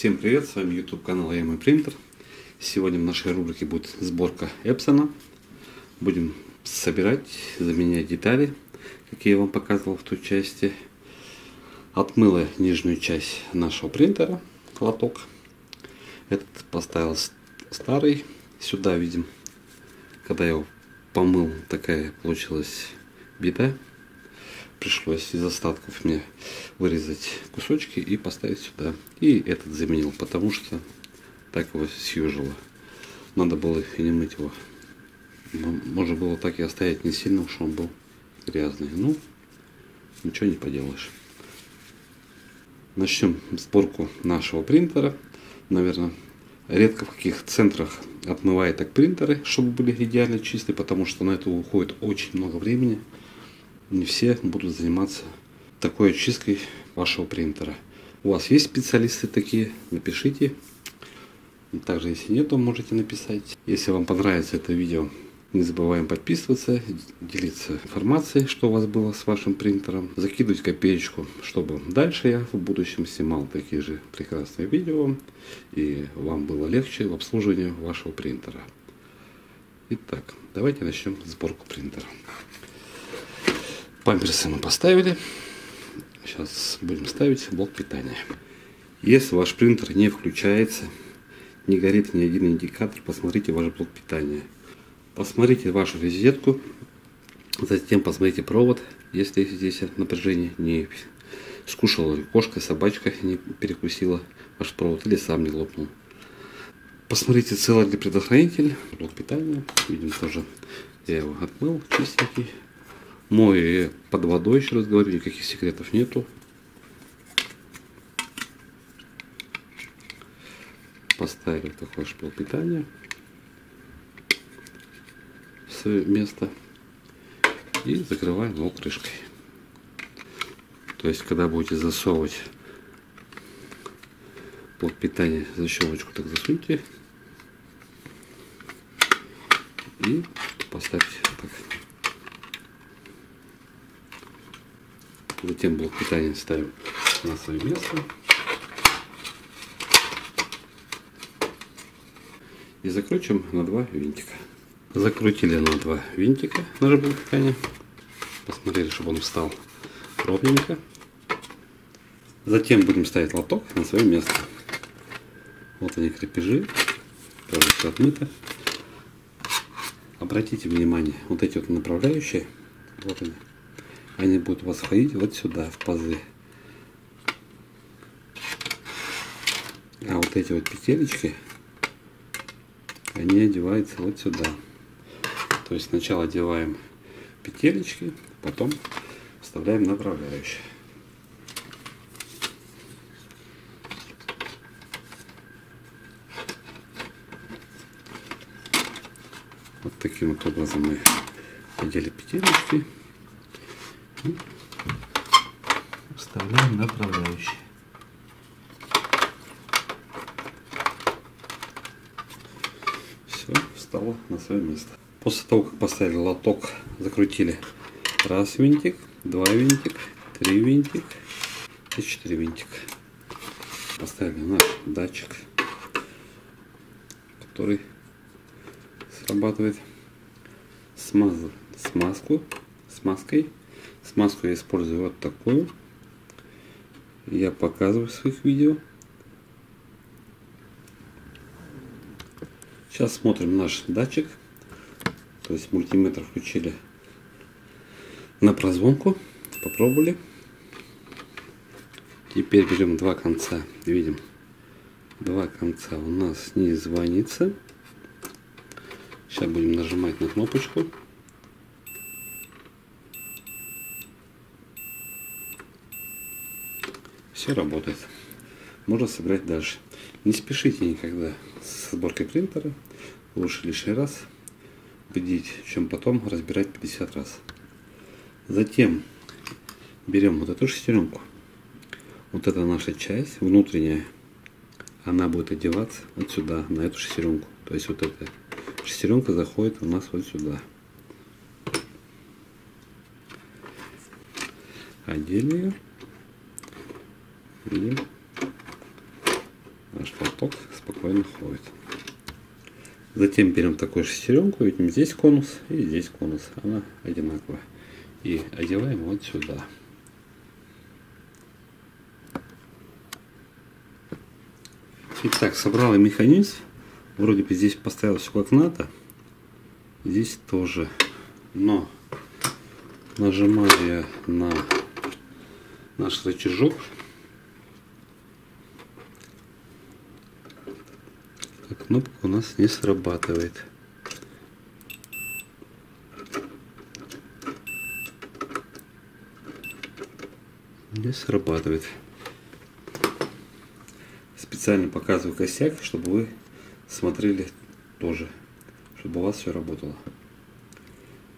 Всем привет, с вами YouTube канал Я мой принтер. Сегодня в нашей рубрике будет сборка Эпсона. Будем собирать, заменять детали, какие я вам показывал в той части. Отмыла нижнюю часть нашего принтера, лоток. Этот поставил старый. Сюда видим, когда я его помыл, такая получилась беда пришлось из остатков мне вырезать кусочки и поставить сюда. И этот заменил, потому что так его съежило. Надо было и не мыть его. Можно было так и оставить не сильно, что он был грязный. Ну, ничего не поделаешь. Начнем сборку нашего принтера. Наверное, редко в каких центрах отмывает так принтеры, чтобы были идеально чистые, потому что на это уходит очень много времени не все будут заниматься такой очисткой вашего принтера. У вас есть специалисты такие, напишите. Также, если нет, то можете написать. Если вам понравится это видео, не забываем подписываться, делиться информацией, что у вас было с вашим принтером, закидывать копеечку, чтобы дальше я в будущем снимал такие же прекрасные видео, и вам было легче в обслуживании вашего принтера. Итак, давайте начнем сборку принтера. Памперсы мы поставили. Сейчас будем ставить блок питания. Если ваш принтер не включается, не горит ни один индикатор, посмотрите ваш блок питания. Посмотрите вашу розетку, затем посмотрите провод, если здесь напряжение не скушала кошка, собачка не перекусила ваш провод или сам не лопнул. Посмотрите, целый ли предохранитель, блок питания. Видим тоже, я его отмыл, чистенький. Мой под водой, еще раз говорю, никаких секретов нету. Поставили такое шпил питания в свое место и закрываем его крышкой. То есть, когда будете засовывать блок питания, защелочку так засуньте и поставьте так Затем блок питания ставим на свое место. И закручиваем на два винтика. Закрутили на два винтика наш блок питания. Посмотрели, чтобы он встал ровненько. Затем будем ставить лоток на свое место. Вот они крепежи. Правда, все отмыто. Обратите внимание, вот эти вот направляющие, вот они, они будут восходить вот сюда, в пазы. А вот эти вот петелечки, они одеваются вот сюда. То есть сначала одеваем петелечки, потом вставляем направляющие. Вот таким вот образом мы одели петелечки. Вставляем направляющий. Все, встало на свое место. После того, как поставили лоток, закрутили раз винтик, два винтик, три винтик и четыре винтик. Поставили наш датчик, который срабатывает смаз, смазку, смазкой Смазку я использую вот такую. Я показываю в своих видео. Сейчас смотрим наш датчик. То есть мультиметр включили на прозвонку. Попробовали. Теперь берем два конца. Видим, два конца у нас не звонится. Сейчас будем нажимать на кнопочку. Все работает. Можно собрать дальше. Не спешите никогда с сборкой принтера. Лучше лишний раз бдить, чем потом разбирать 50 раз. Затем берем вот эту шестеренку. Вот это наша часть внутренняя. Она будет одеваться вот сюда, на эту шестеренку. То есть вот эта шестеренка заходит у нас вот сюда. Одели ее видим, наш поток спокойно ходит. Затем берем такую шестеренку, видим здесь конус и здесь конус. Она одинаковая. И одеваем вот сюда. Итак, собрал я механизм. Вроде бы здесь поставил все как надо. Здесь тоже. Но нажимаю я на наш рычажок. А кнопка у нас не срабатывает. Не срабатывает специально показываю косяк, чтобы вы смотрели тоже, чтобы у вас все работало.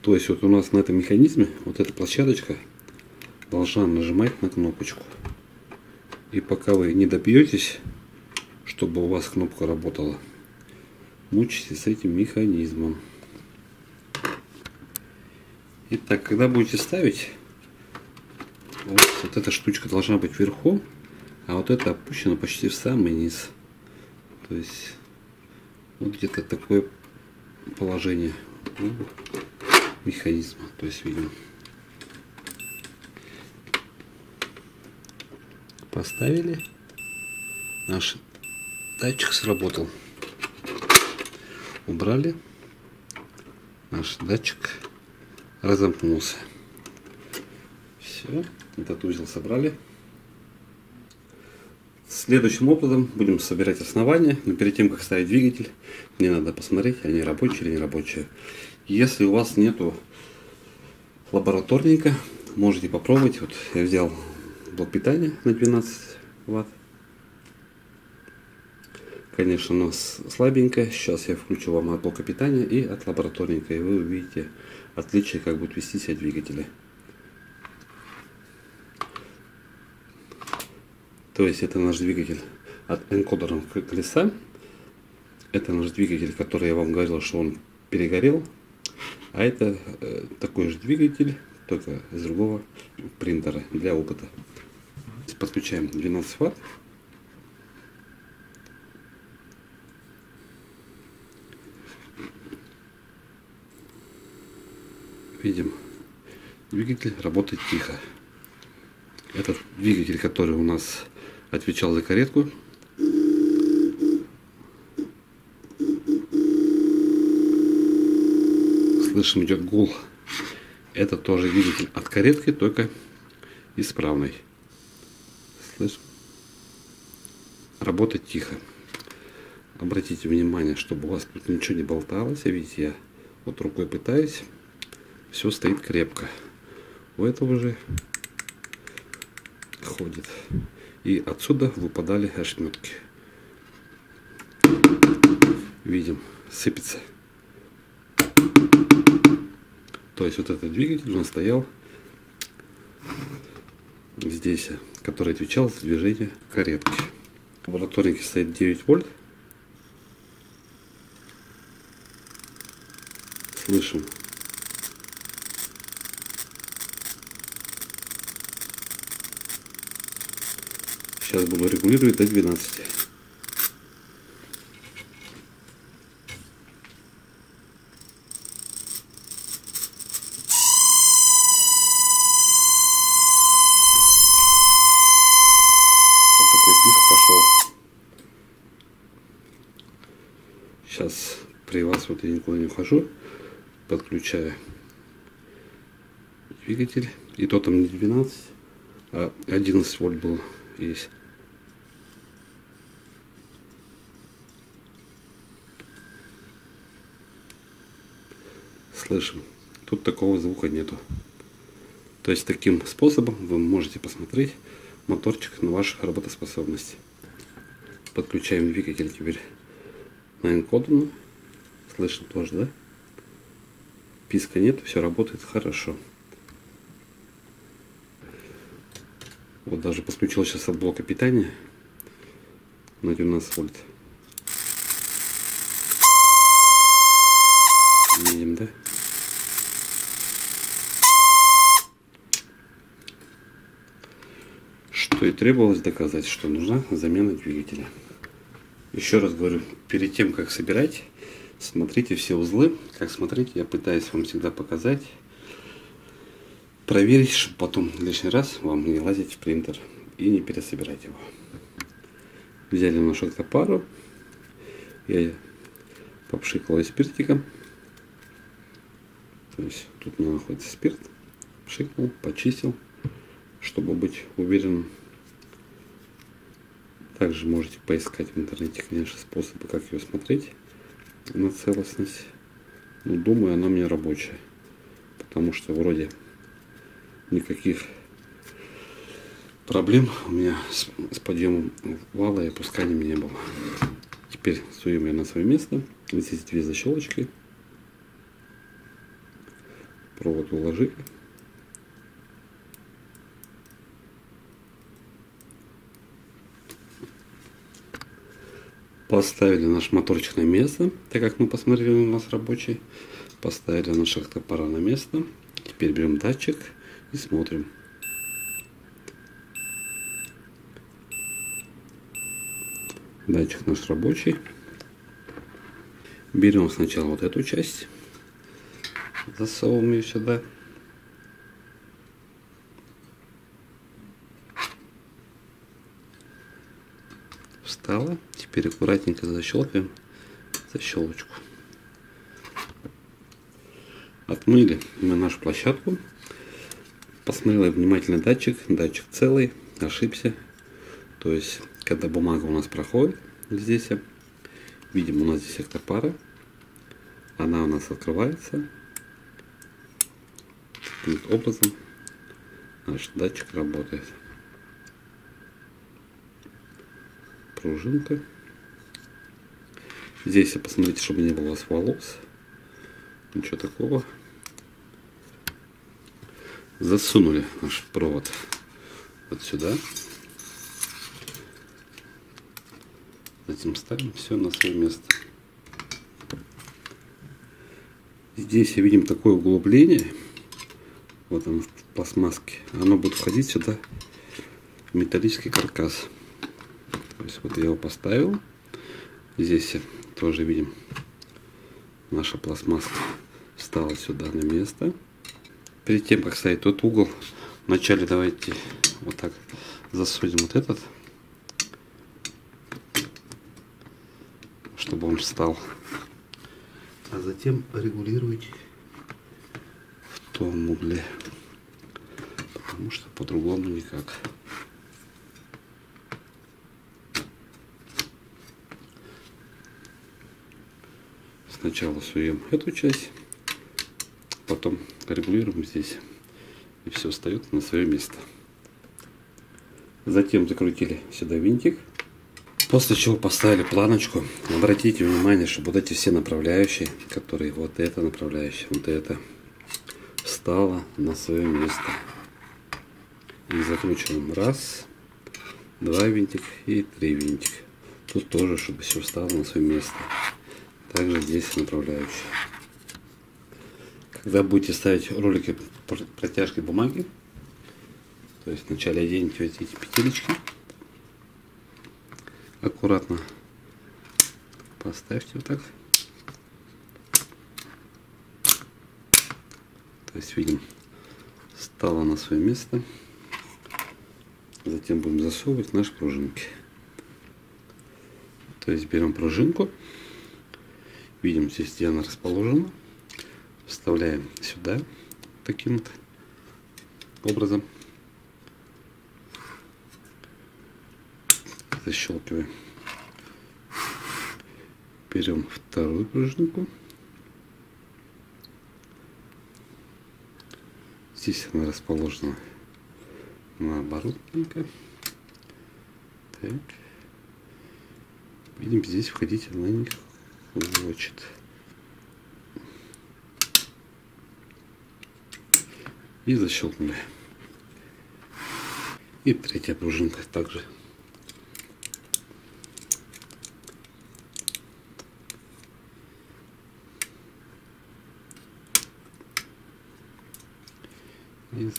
То есть вот у нас на этом механизме вот эта площадочка должна нажимать на кнопочку. И пока вы не добьетесь, чтобы у вас кнопка работала, мучитесь с этим механизмом. Итак, когда будете ставить, вот, вот эта штучка должна быть вверху, а вот это опущено почти в самый низ. То есть вот где-то такое положение ну, механизма. То есть видим. Поставили. Наш датчик сработал. Убрали. Наш датчик разомкнулся. Все. Этот узел собрали. Следующим образом будем собирать основания, но перед тем, как ставить двигатель, мне надо посмотреть, они рабочие или не рабочие. Если у вас нету лабораторника, можете попробовать. Вот я взял блок питания на 12 ватт. Конечно, у нас слабенько. Сейчас я включу вам от блока питания и от лабораторника, и вы увидите отличие, как будут вести себя двигатели. То есть это наш двигатель от энкодера колеса. Это наш двигатель, который я вам говорил, что он перегорел. А это э, такой же двигатель, только из другого принтера для опыта. Подключаем 12 ватт. Видим, двигатель работает тихо. Этот двигатель, который у нас отвечал за каретку. Слышим, идет гул. Это тоже двигатель от каретки, только исправный. Слышим? Работать тихо. Обратите внимание, чтобы у вас тут ничего не болталось. Видите, я вот рукой пытаюсь. Все стоит крепко. У этого же ходит и отсюда выпадали ошметки. Видим, сыпется. То есть вот этот двигатель, он стоял здесь, который отвечал за движение каретки. В лабораторнике стоит 9 вольт. Слышим Сейчас буду регулировать до 12. Вот такой писк пошел. Сейчас при вас вот я никуда не ухожу. Подключаю двигатель. И то там не 12, а 11 вольт было есть. Слышим. Тут такого звука нету. То есть таким способом вы можете посмотреть моторчик на вашу работоспособность. Подключаем двигатель теперь на энкодерну. Слышно тоже, да? Писка нет, все работает хорошо. Вот даже подключил сейчас от блока питания на 12 вольт. Видим, да? Что и требовалось доказать, что нужна замена двигателя. Еще раз говорю, перед тем, как собирать, смотрите все узлы. Как смотрите, я пытаюсь вам всегда показать. Проверить, чтобы потом лишний раз вам не лазить в принтер и не пересобирать его. Взяли нашу пару. Я попшикал спиртиком. То есть тут находится спирт. Пшикнул, почистил, чтобы быть уверенным также можете поискать в интернете, конечно, способы, как ее смотреть на целостность. Но думаю, она мне рабочая. Потому что вроде никаких проблем у меня с, с подъемом вала и опусканием не было. Теперь суем ее на свое место. Здесь две защелочки. Провод уложили. Поставили наш моторчик на место, так как мы посмотрели, у нас рабочий. Поставили наш автопара на место. Теперь берем датчик и смотрим. Датчик наш рабочий. Берем сначала вот эту часть, засовываем ее сюда. Встала. Теперь аккуратненько защелкаем защелочку. Отмыли мы нашу площадку. Посмотрела внимательно датчик. Датчик целый, ошибся. То есть, когда бумага у нас проходит здесь, видим у нас здесь сектор пара. Она у нас открывается. Таким образом наш датчик работает. Пружинка. Здесь посмотрите, чтобы не было у волос. Ничего такого. Засунули наш провод вот сюда. Затем ставим все на свое место. Здесь видим такое углубление. Вот оно в пластмасске. Оно будет входить сюда в металлический каркас. То есть вот я его поставил. Здесь тоже видим, наша пластмасска встала сюда на место. Перед тем, как ставить тот угол, вначале давайте вот так засунем вот этот, чтобы он встал. А затем регулировать в том угле, потому что по-другому никак. Сначала суем эту часть, потом регулируем здесь. И все встает на свое место. Затем закрутили сюда винтик. После чего поставили планочку. Обратите внимание, что вот эти все направляющие, которые вот это направляющая, вот это, встала на свое место. И закручиваем раз, два винтика и три винтика. Тут тоже, чтобы все встало на свое место. Также здесь направляющие. Когда будете ставить ролики протяжки бумаги, то есть вначале оденете эти петелечки, аккуратно поставьте вот так. То есть видим, стало на свое место. Затем будем засовывать наши пружинки. То есть берем пружинку, Видим здесь, где она расположена. Вставляем сюда таким вот образом. Защелкиваем. Берем вторую пружинку. Здесь она расположена наоборотненько. Так. Видим, здесь входить она не Значит. И защелкнули. И третья пружинка также. И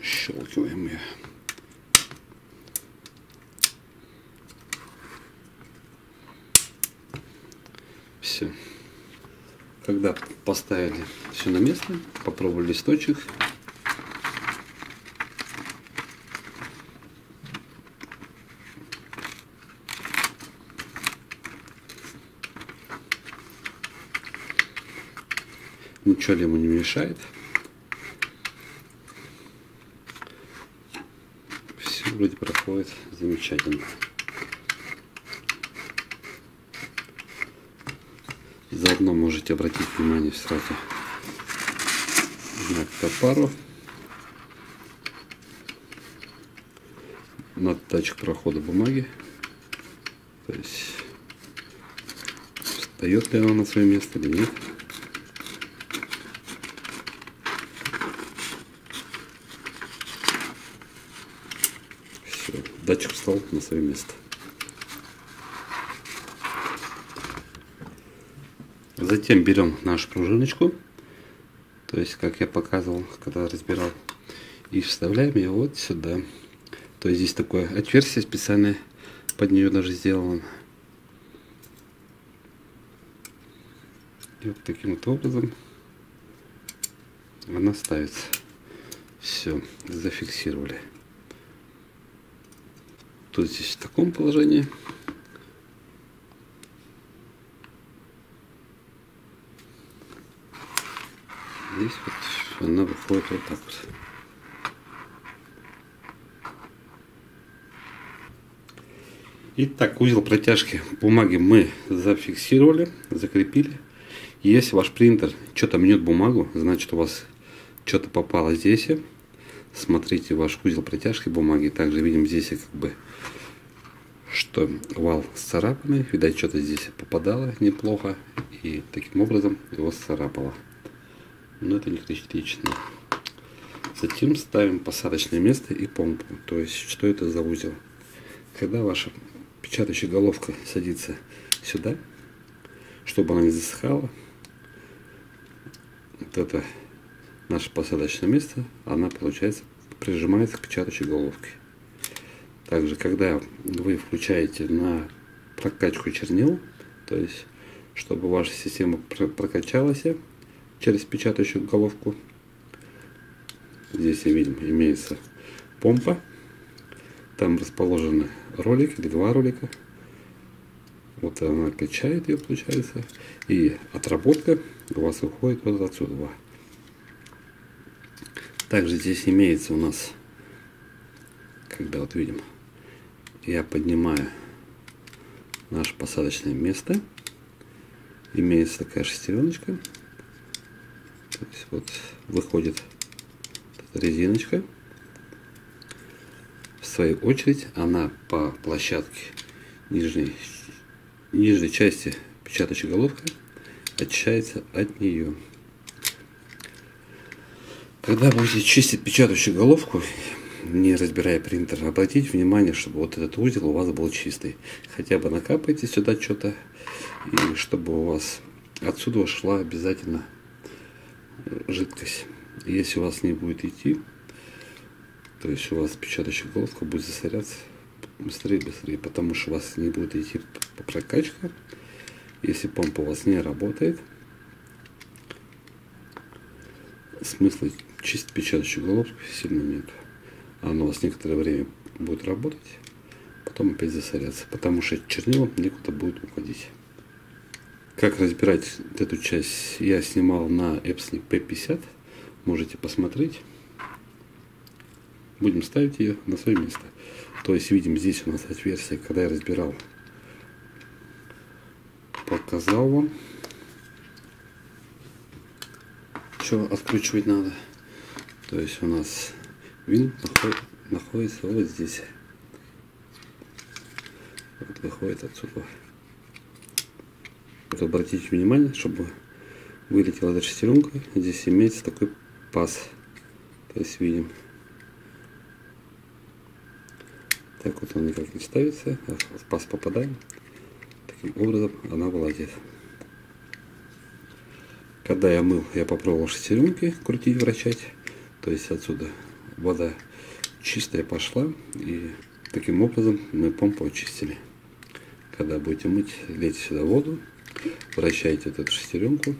защелкиваем ее. Все. Когда поставили все на место, попробовали листочек, ничего ему не мешает. Все вроде проходит замечательно. Заодно можете обратить внимание сразу на копару, на датчик прохода бумаги. То есть встает ли она на свое место или нет. Все, датчик встал на свое место. Затем берем нашу пружиночку, то есть как я показывал, когда разбирал, и вставляем ее вот сюда. То есть здесь такое отверстие специальное под нее даже сделано. И вот таким вот образом она ставится. Все, зафиксировали. Тут здесь в таком положении. Здесь вот она выходит вот так вот. Итак, узел протяжки бумаги мы зафиксировали, закрепили. Если ваш принтер что-то мнет бумагу, значит у вас что-то попало здесь. Смотрите ваш узел протяжки бумаги. Также видим здесь как бы, что вал сцарапанный. Видать, что-то здесь попадало неплохо. И таким образом его сцарапало. Но это не критично. Затем ставим посадочное место и помпу. То есть, что это за узел? Когда ваша печатающая головка садится сюда, чтобы она не засыхала, вот это наше посадочное место, она, получается, прижимается к печатающей головке. Также, когда вы включаете на прокачку чернил, то есть, чтобы ваша система прокачалась через печатающую головку, здесь, видим, имеется помпа, там расположены ролик или два ролика. Вот она качает ее, получается. И отработка у вас уходит вот отсюда. Также здесь имеется у нас, когда вот видим, я поднимаю наше посадочное место. Имеется такая шестереночка. То есть вот выходит резиночка свою очередь она по площадке нижней, нижней части печатающей головкой очищается от нее. Когда будете чистить печатающую головку, не разбирая принтер, обратите внимание, чтобы вот этот узел у вас был чистый. Хотя бы накапайте сюда что-то, и чтобы у вас отсюда шла обязательно жидкость. Если у вас не будет идти, то есть у вас печатающая головка будет засоряться быстрее быстрее, потому что у вас не будет идти по прокачке. Если помпа у вас не работает, смысла чистить печатающую головку сильно нет. Она у вас некоторое время будет работать, потом опять засоряться, потому что чернилом некуда будет уходить. Как разбирать эту часть я снимал на Epson P50, можете посмотреть будем ставить ее на свое место. То есть видим здесь у нас отверстие, когда я разбирал, показал вам, что откручивать надо. То есть у нас винт находит, находится вот здесь. Вот выходит отсюда. Обратите внимание, чтобы вылетела эта шестеренка, здесь имеется такой паз. То есть видим Так вот он никак не ставится, а в паз попадаем. Таким образом она вылазит. Когда я мыл, я попробовал шестеренки крутить, вращать. То есть отсюда вода чистая пошла. И таким образом мы помпу очистили. Когда будете мыть, лейте сюда воду. Вращаете вот эту шестеренку,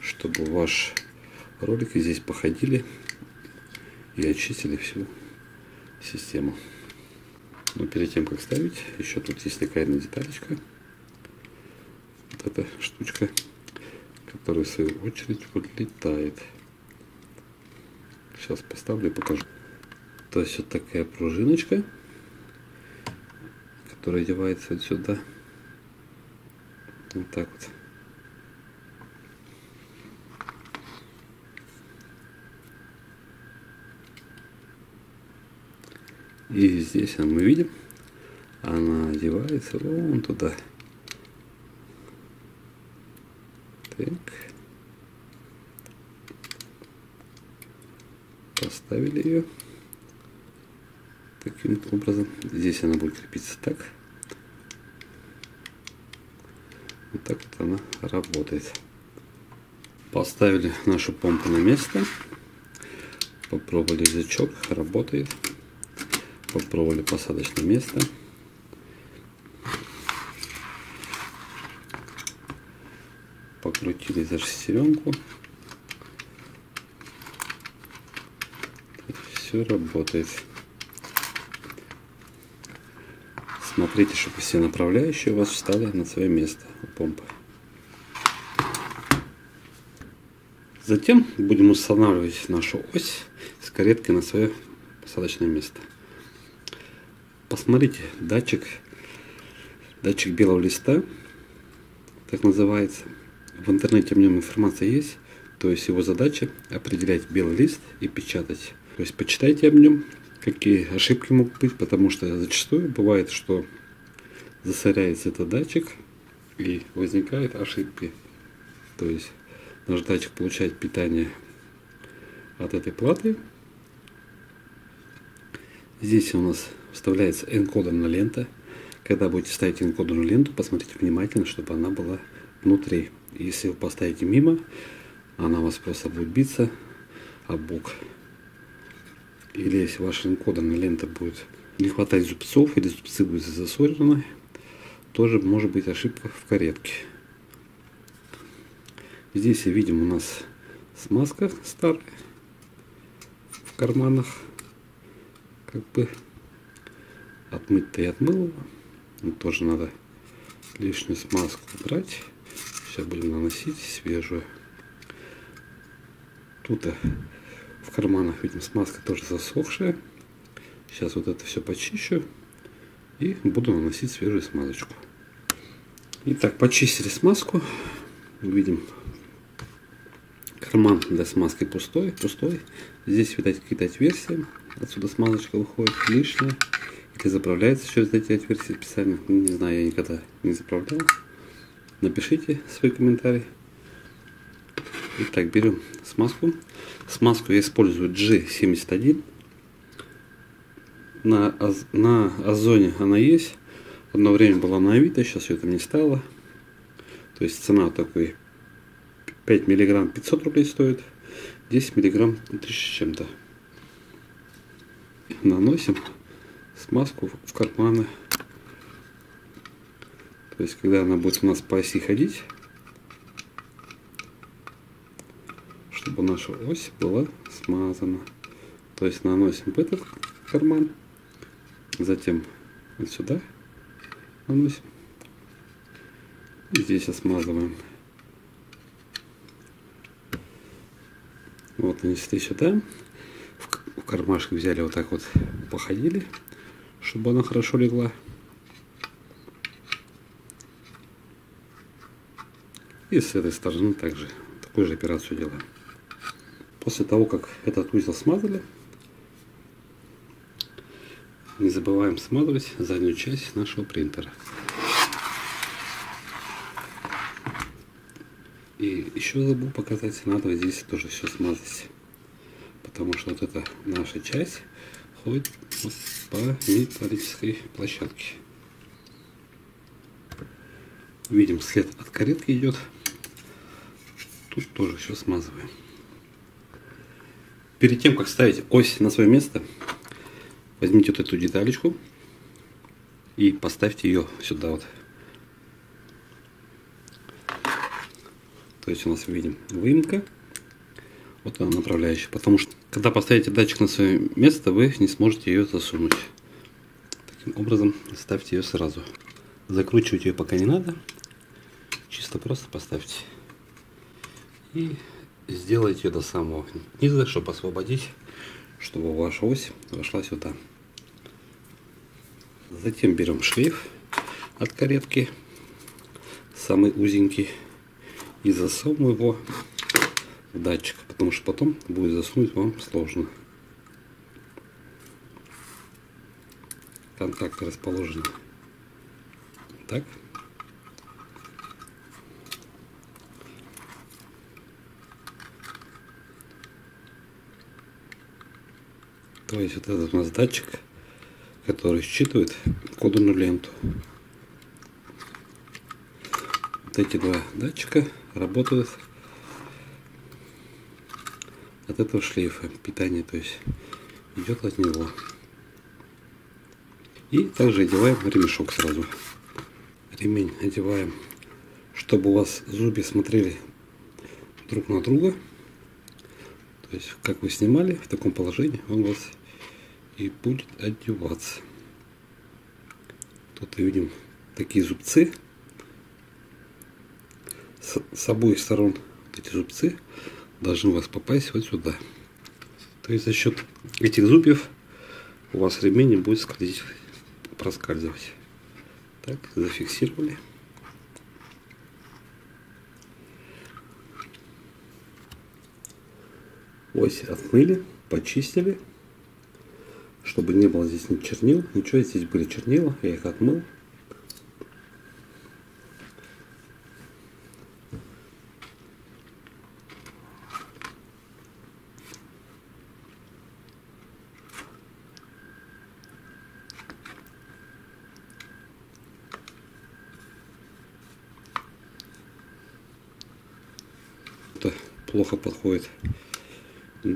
чтобы ваш ролики здесь походили и очистили всю систему. Но перед тем, как ставить, еще тут есть такая одна деталечка. Вот эта штучка, которая в свою очередь вылетает. Сейчас поставлю и покажу. То есть вот такая пружиночка, которая одевается вот сюда. Вот так вот. И здесь мы видим, она одевается вон туда. Так. Поставили ее таким образом. Здесь она будет крепиться так. Вот так вот она работает. Поставили нашу помпу на место. Попробовали язычок, работает. Попробовали посадочное место. Покрутили за шестеренку. Все работает. Смотрите, чтобы все направляющие у вас встали на свое место помпы. Затем будем устанавливать нашу ось с кареткой на свое посадочное место. Посмотрите, датчик, датчик белого листа, так называется. В интернете о нем информация есть. То есть его задача определять белый лист и печатать. То есть почитайте об нем, какие ошибки могут быть, потому что зачастую бывает, что засоряется этот датчик и возникают ошибки. То есть наш датчик получает питание от этой платы. Здесь у нас вставляется энкодерная лента. Когда будете ставить энкодерную ленту, посмотрите внимательно, чтобы она была внутри. Если вы поставите мимо, она у вас просто будет биться об бок. Или если ваша энкодерная лента будет не хватать зубцов, или зубцы будут засорены, тоже может быть ошибка в каретке. Здесь видим у нас смазка старая в карманах. Как бы отмыть-то и отмыл его. Но тоже надо лишнюю смазку убрать. Сейчас будем наносить свежую. Тут э, в карманах видим смазка тоже засохшая. Сейчас вот это все почищу и буду наносить свежую смазочку. Итак, почистили смазку. Видим карман для смазки пустой, пустой. Здесь, видать, какие-то отверстия. Отсюда смазочка выходит лишняя. Или заправляется через эти отверстия специально. Не знаю, я никогда не заправлял. Напишите свой комментарий. Итак, берем смазку. Смазку я использую G71. На, на озоне она есть. Одно время была на Авито, сейчас ее там не стало. То есть цена такой 5 миллиграмм 500 рублей стоит. 10 миллиграмм 1000 с чем-то. Наносим смазку в карманы. То есть, когда она будет у нас по оси ходить, чтобы наша ось была смазана. То есть, наносим в этот карман, затем вот сюда. И здесь осмазываем. Вот нанесли сюда. В кармашек взяли вот так вот, походили чтобы она хорошо легла. И с этой стороны также такую же операцию делаем. После того, как этот узел смазали, не забываем смазывать заднюю часть нашего принтера. И еще забыл показать, надо здесь тоже все смазать. Потому что вот эта наша часть ходит по металлической площадке. Видим, след от каретки идет. Тут тоже все смазываем. Перед тем, как ставить ось на свое место, возьмите вот эту деталечку и поставьте ее сюда вот. То есть у нас видим выемка. Вот она направляющая. Потому что когда поставите датчик на свое место, вы не сможете ее засунуть. Таким образом ставьте ее сразу. Закручивать ее пока не надо. Чисто просто поставьте. И сделайте ее до самого низа, чтобы освободить, чтобы ваша ось вошла сюда. Затем берем шлейф от каретки, самый узенький, и засовываем его в датчик, потому что потом будет засунуть вам сложно. Контакты расположены так. То есть вот этот у нас датчик, который считывает кодовую ленту. Вот эти два датчика работают от этого шлейфа питания, то есть идет от него. И также одеваем ремешок сразу. Ремень одеваем, чтобы у вас зубья смотрели друг на друга. То есть, как вы снимали, в таком положении он у вас и будет одеваться. Тут видим такие зубцы. С, с обоих сторон эти зубцы должны у вас попасть вот сюда. То есть за счет этих зубьев у вас ремень не будет скользить, проскальзывать. Так, зафиксировали. Ось отмыли, почистили чтобы не было здесь ни чернил, ничего, здесь были чернила, я их отмыл. Плохо подходит,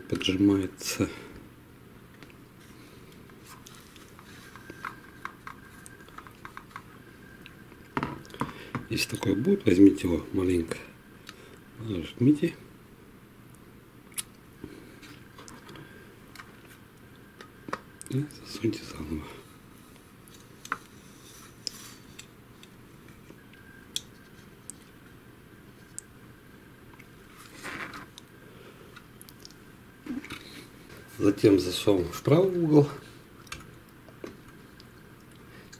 поджимается. Если такое будет, возьмите его маленько, жмите. И засуньте заново. Затем засовываем в правый угол.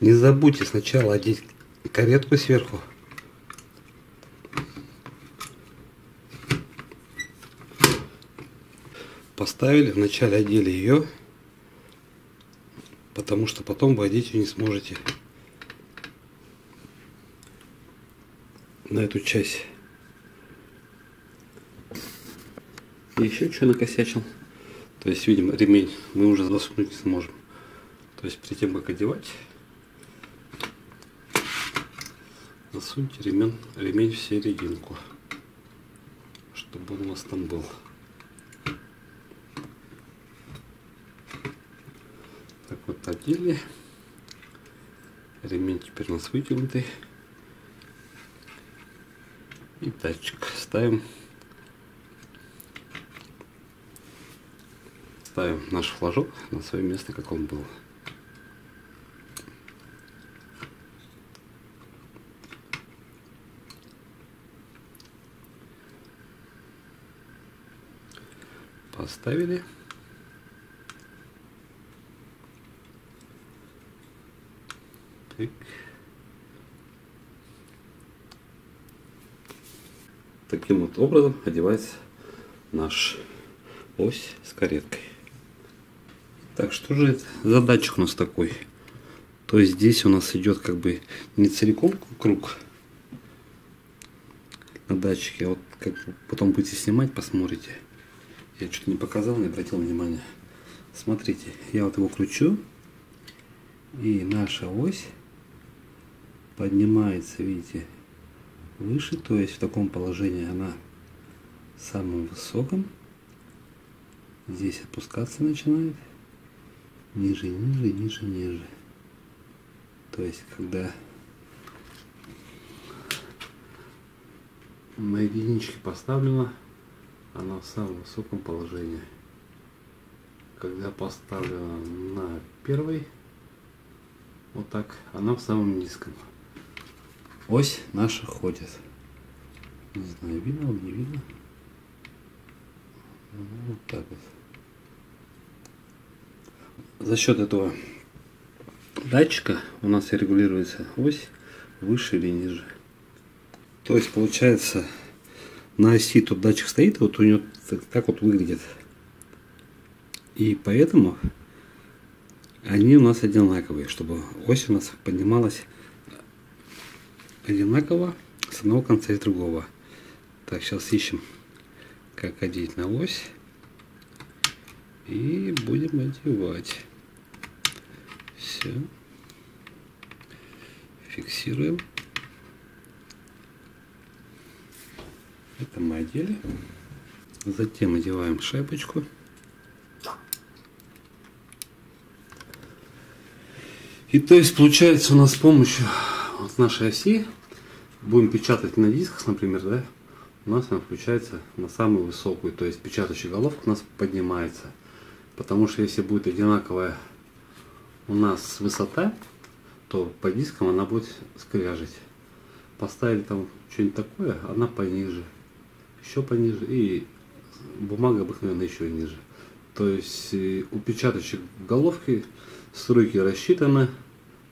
Не забудьте сначала одеть каретку сверху. Поставили, вначале одели ее, потому что потом вы одеть ее не сможете на эту часть. Еще что накосячил. То есть, видим, ремень мы уже засунуть не сможем. То есть, перед тем, как одевать, засуньте ремень, ремень в серединку, чтобы он у вас там был. вот одели. Ремень теперь у нас вытянутый. И датчик ставим. Ставим наш флажок на свое место, как он был. Поставили. Так. Таким вот образом одевается наш ось с кареткой. Так, что же это за датчик у нас такой? То есть здесь у нас идет как бы не целиком круг на датчике, а вот как потом будете снимать, посмотрите. Я что-то не показал, не обратил внимания. Смотрите, я вот его кручу, и наша ось поднимается, видите, выше, то есть в таком положении она в самом высоком. Здесь опускаться начинает. Ниже, ниже, ниже, ниже. То есть, когда на единичке поставлена, она в самом высоком положении. Когда поставлена на первой, вот так, она в самом низком. Ось наша ходит. Не знаю, видно вам, не видно. Ну, вот так вот. За счет этого датчика у нас регулируется ось выше или ниже. То есть получается на оси тут датчик стоит, вот у него так вот выглядит. И поэтому они у нас одинаковые, чтобы ось у нас поднималась одинаково с одного конца и с другого. Так, сейчас ищем, как одеть на ось. И будем одевать. Все. Фиксируем. Это мы одели. Затем одеваем шайбочку. И то есть получается у нас с помощью вот нашей оси будем печатать на дисках, например, да, у нас она включается на самую высокую, то есть печатающая головка у нас поднимается. Потому что если будет одинаковая у нас высота, то по дискам она будет скряжить. Поставили там что-нибудь такое, она пониже, еще пониже, и бумага обыкновенно еще ниже. То есть э, у печатающей головки струйки рассчитаны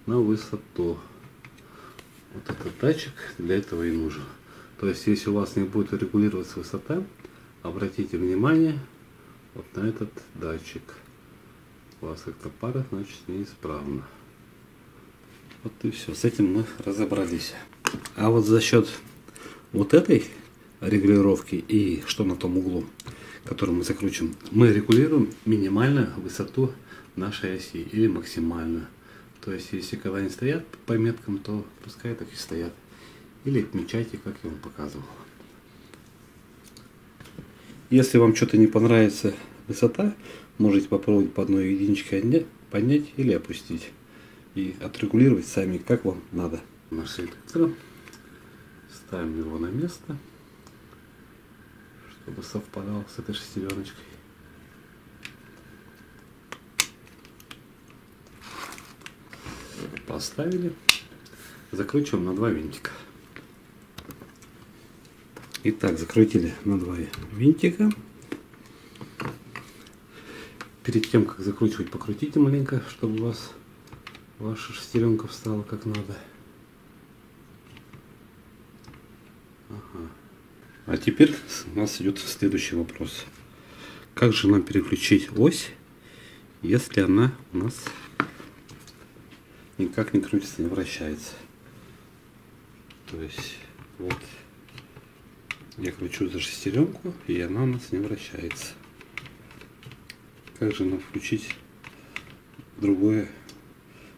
на высоту. Вот этот датчик для этого и нужен. То есть, если у вас не будет регулироваться высота, обратите внимание вот на этот датчик. У вас как-то пара, значит, неисправна. Вот и все. С этим мы разобрались. А вот за счет вот этой регулировки и что на том углу, который мы закручиваем, мы регулируем минимальную высоту нашей оси или максимальную. То есть, если когда они стоят по меткам, то пускай так и стоят. Или отмечайте, как я вам показывал. Если вам что-то не понравится высота, можете попробовать по одной единичке поднять или опустить. И отрегулировать сами, как вам надо. Наш селектор. Ставим его на место, чтобы совпадал с этой шестереночкой. Поставили. Закручиваем на два винтика. Итак, закрутили на два винтика. Перед тем, как закручивать, покрутите маленько, чтобы у вас ваша шестеренка встала как надо. Ага. А теперь у нас идет следующий вопрос. Как же нам переключить ось, если она у нас никак не крутится, не вращается? То есть вот я кручу за шестеренку, и она у нас не вращается. Как же нам включить другое,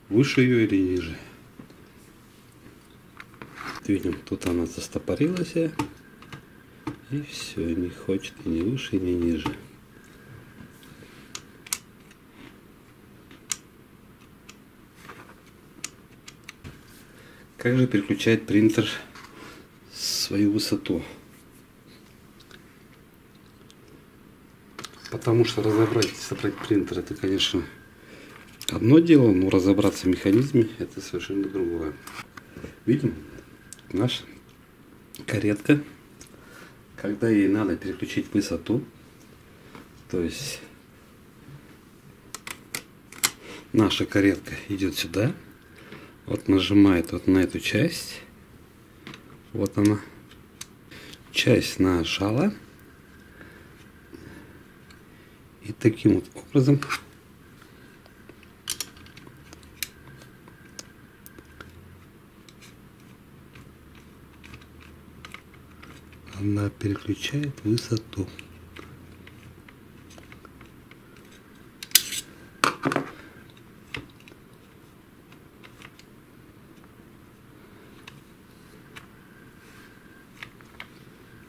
выше ее или ниже? Видим, тут она застопорилась, и все, не хочет и ни выше, и ни ниже. Как же переключает принтер свою высоту? Потому что разобрать и собрать принтер это, конечно, одно дело, но разобраться в механизме это совершенно другое. Видим, наша каретка, когда ей надо переключить высоту, то есть наша каретка идет сюда, вот нажимает вот на эту часть, вот она, часть нажала, и таким вот образом. Она переключает высоту.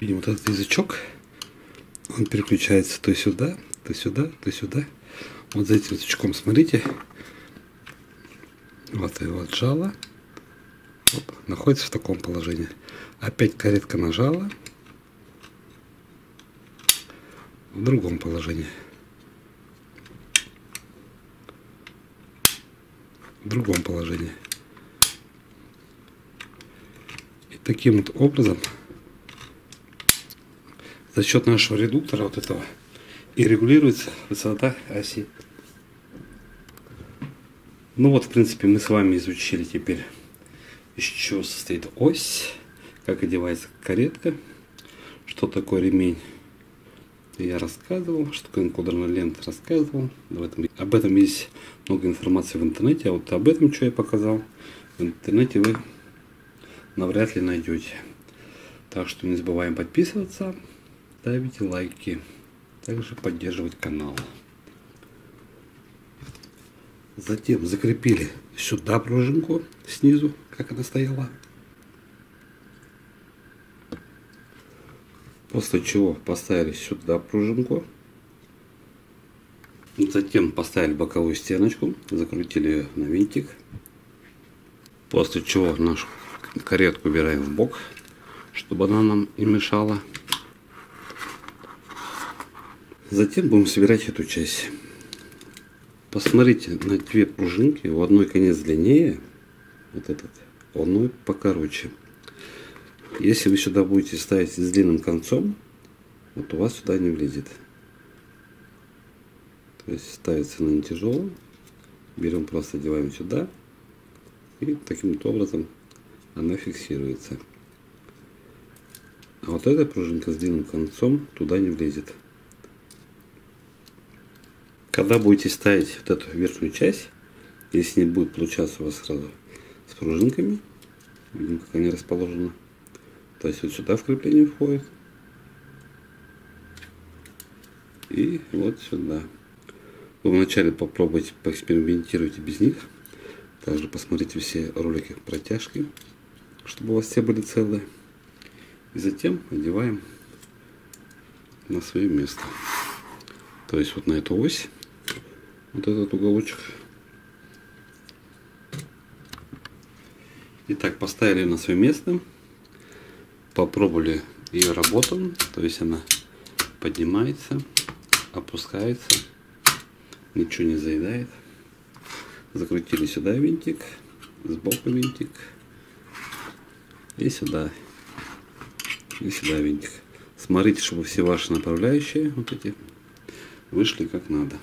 видим вот этот язычок, он переключается то сюда, то сюда, то сюда. Вот за этим язычком, смотрите, вот его отжала, Оп, находится в таком положении. Опять каретка нажала, в другом положении. В другом положении. И таким вот образом за счет нашего редуктора вот этого и регулируется высота оси. Ну вот, в принципе, мы с вами изучили теперь, из чего состоит ось, как одевается каретка, что такое ремень. Я рассказывал, что такое энкодерная лента, рассказывал. Об этом, об этом есть много информации в интернете, а вот об этом, что я показал, в интернете вы навряд ли найдете. Так что не забываем подписываться, ставить лайки, также поддерживать канал. Затем закрепили сюда пружинку снизу, как она стояла. После чего поставили сюда пружинку. Затем поставили боковую стеночку, закрутили ее на винтик. После чего нашу каретку убираем в бок, чтобы она нам не мешала. Затем будем собирать эту часть. Посмотрите на две пружинки. У одной конец длиннее, вот этот, у одной покороче. Если вы сюда будете ставить с длинным концом, вот у вас сюда не влезет. То есть ставится на не тяжело. Берем, просто одеваем сюда. И таким вот образом она фиксируется. А вот эта пружинка с длинным концом туда не влезет. Когда будете ставить вот эту верхнюю часть, если не будет получаться у вас сразу с пружинками, видим, как они расположены, то есть вот сюда в крепление входит. И вот сюда. Вы вначале попробуйте поэкспериментируйте без них. Также посмотрите все ролики протяжки, чтобы у вас все были целые. И затем одеваем на свое место. То есть вот на эту ось вот этот уголочек. Итак, поставили на свое место, попробовали ее работу, то есть она поднимается, опускается, ничего не заедает. Закрутили сюда винтик, сбоку винтик и сюда, и сюда винтик. Смотрите, чтобы все ваши направляющие вот эти вышли как надо.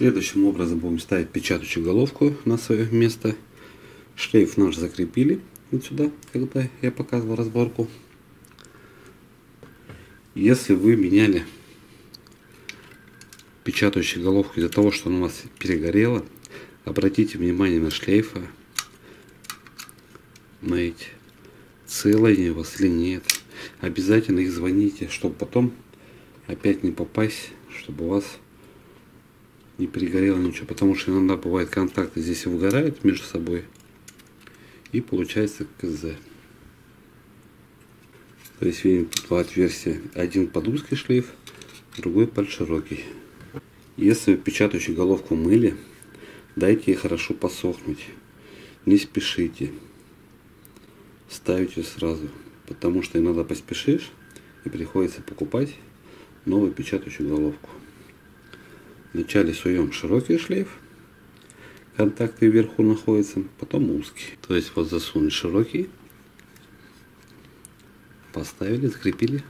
Следующим образом будем ставить печатающую головку на свое место. Шлейф наш закрепили вот сюда, когда я показывал разборку. Если вы меняли печатающую головку из-за того, что она у вас перегорела, обратите внимание на шлейфа, на эти целые они у вас или нет. Обязательно их звоните, чтобы потом опять не попасть, чтобы у вас не перегорело ничего, потому что иногда бывает контакты здесь выгорают между собой и получается КЗ. То есть видим тут два отверстия, один под узкий шлейф, другой под широкий. Если печатающую головку мыли, дайте ей хорошо посохнуть, не спешите, ставите сразу, потому что иногда поспешишь и приходится покупать новую печатающую головку. Вначале суем широкий шлейф, контакты вверху находятся, потом узкий. То есть вот засунули широкий, поставили, закрепили,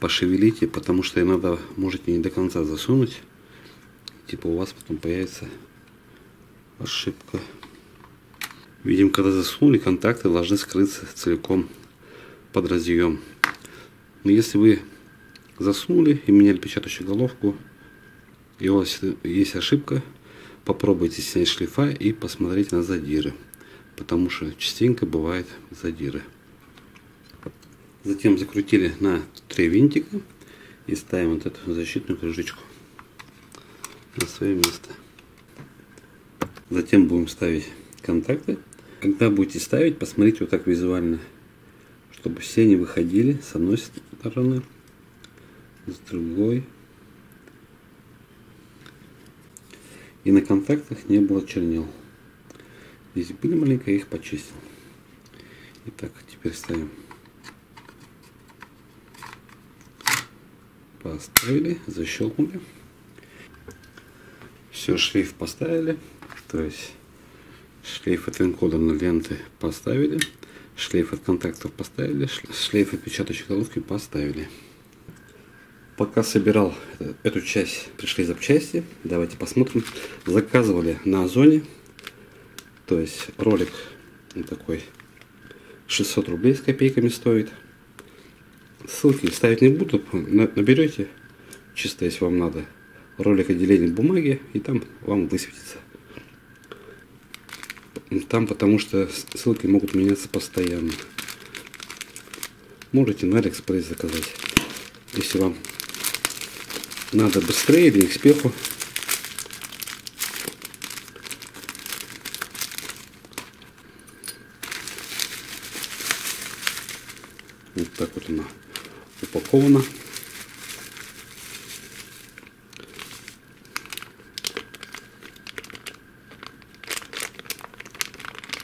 пошевелите, потому что иногда можете не до конца засунуть, типа у вас потом появится ошибка. Видим, когда засунули, контакты должны скрыться целиком под разъем. Но если вы засунули и меняли печатающую головку, и у вас есть ошибка, попробуйте снять шлифа и посмотреть на задиры. Потому что частенько бывают задиры. Затем закрутили на три винтика и ставим вот эту защитную крышечку на свое место. Затем будем ставить контакты. Когда будете ставить, посмотрите вот так визуально, чтобы все не выходили с одной стороны, с другой. И на контактах не было чернил. Здесь были маленько, я их почистил. Итак, теперь ставим Поставили, защелкнули. Все, шлейф поставили. То есть шлейф от энкодерной ленты поставили. Шлейф от контактов поставили. Шлейф от печатающей головки поставили. Пока собирал эту часть, пришли запчасти. Давайте посмотрим. Заказывали на Озоне. То есть ролик такой 600 рублей с копейками стоит. Ссылки ставить не буду. Наберете, чисто если вам надо, ролик отделения бумаги, и там вам высветится. Там потому что ссылки могут меняться постоянно. Можете на Алиэкспресс заказать. Если вам надо быстрее или к спеху. Вот так вот она упакована.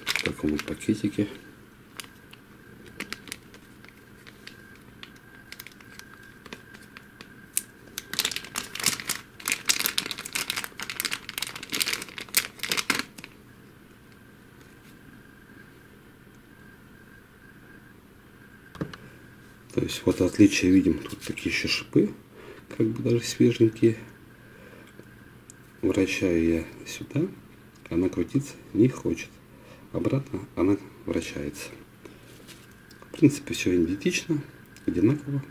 В таком пакетике. Вот отличие видим, тут такие еще шипы, как бы даже свеженькие. Вращаю я сюда, она крутиться не хочет. Обратно она вращается. В принципе, все идентично, одинаково.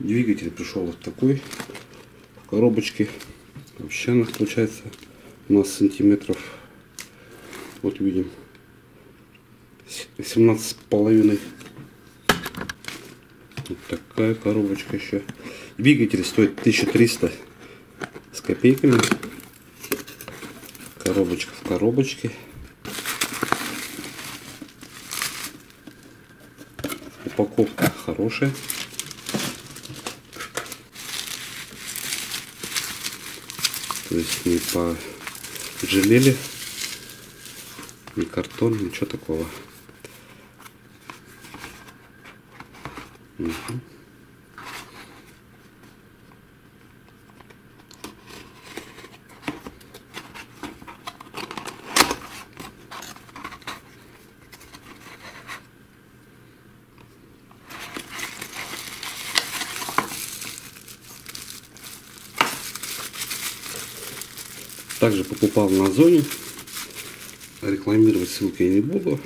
Двигатель пришел вот такой в коробочке. Вообще она получается у нас сантиметров вот видим. 17 с половиной. Вот такая коробочка еще двигатель стоит 1300 с копейками. Коробочка в коробочке. Упаковка хорошая. То есть не по ни картон, ничего такого. Угу. Также покупал на Озоне Рекламировать ссылки я не буду.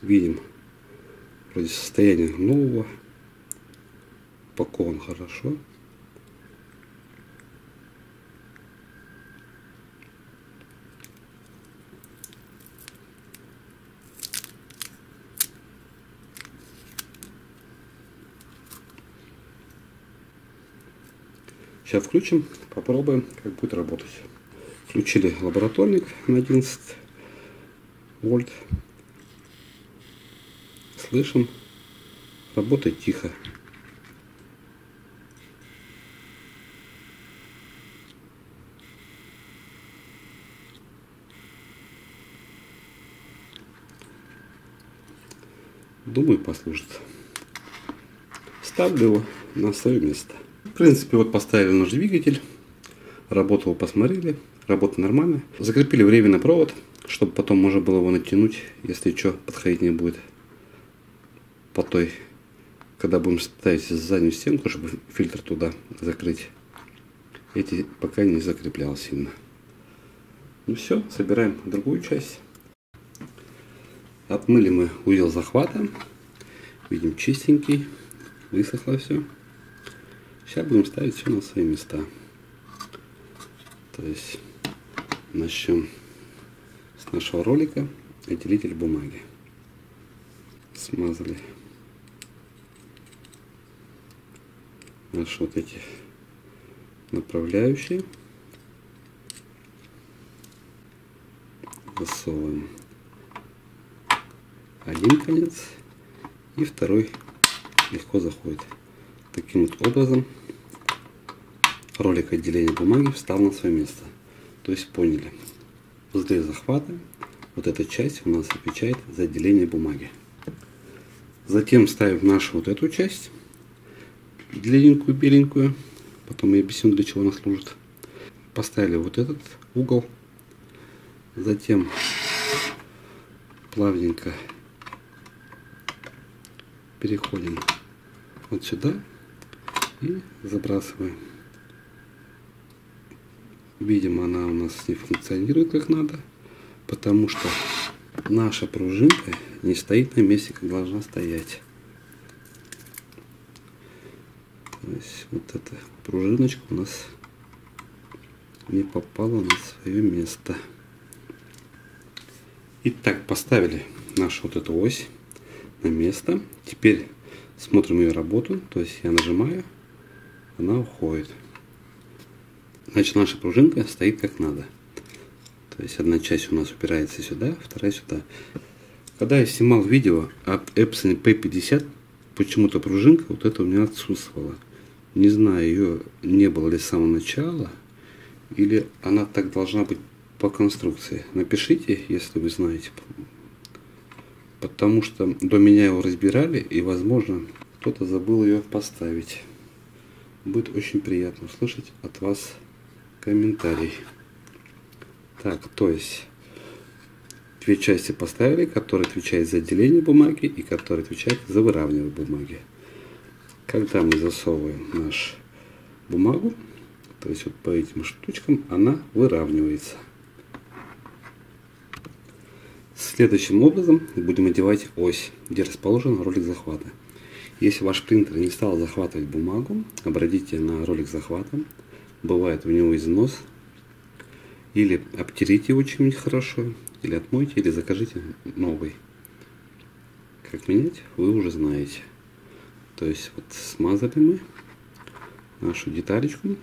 Видим вроде состояние нового. Упакован хорошо. Сейчас включим, попробуем, как будет работать. Включили лабораторник на 11 вольт. Слышим, работает тихо. Думаю, послужит. Ставлю его на свое место. В принципе, вот поставили наш двигатель. Работал, посмотрели. Работа нормально. Закрепили временный провод, чтобы потом можно было его натянуть, если что, подходить не будет. По той, когда будем ставить заднюю стенку, чтобы фильтр туда закрыть. Эти пока не закреплял сильно. Ну все, собираем другую часть. Отмыли мы узел захвата. Видим чистенький. Высохло все. Сейчас будем ставить все на свои места. То есть начнем с нашего ролика отделитель бумаги. Смазали наши вот эти направляющие. Засовываем один конец и второй легко заходит. Таким вот образом ролик отделения бумаги встал на свое место. То есть поняли, узле захвата вот эта часть у нас отвечает за отделение бумаги. Затем ставим нашу вот эту часть, длинненькую, беленькую. Потом я объясню, для чего она служит. Поставили вот этот угол. Затем плавненько переходим вот сюда и забрасываем. Видимо, она у нас не функционирует как надо, потому что наша пружинка не стоит на месте, как должна стоять. То есть вот эта пружиночка у нас не попала на свое место. Итак, поставили нашу вот эту ось на место. Теперь смотрим ее работу. То есть я нажимаю, она уходит. Значит, наша пружинка стоит как надо. То есть одна часть у нас упирается сюда, вторая сюда. Когда я снимал видео от Epson P50, почему-то пружинка вот эта у меня отсутствовала. Не знаю, ее не было ли с самого начала, или она так должна быть по конструкции. Напишите, если вы знаете. Потому что до меня его разбирали, и, возможно, кто-то забыл ее поставить. Будет очень приятно услышать от вас комментарий. Так, то есть две части поставили, которые отвечают за отделение бумаги и которые отвечают за выравнивание бумаги. Когда мы засовываем нашу бумагу, то есть вот по этим штучкам она выравнивается. Следующим образом будем одевать ось, где расположен ролик захвата. Если ваш принтер не стал захватывать бумагу, обратите на ролик захвата. Бывает у него износ. Или обтерите чем-нибудь хорошо, или отмойте, или закажите новый. Как менять, вы уже знаете. То есть вот смазали мы нашу деталечку.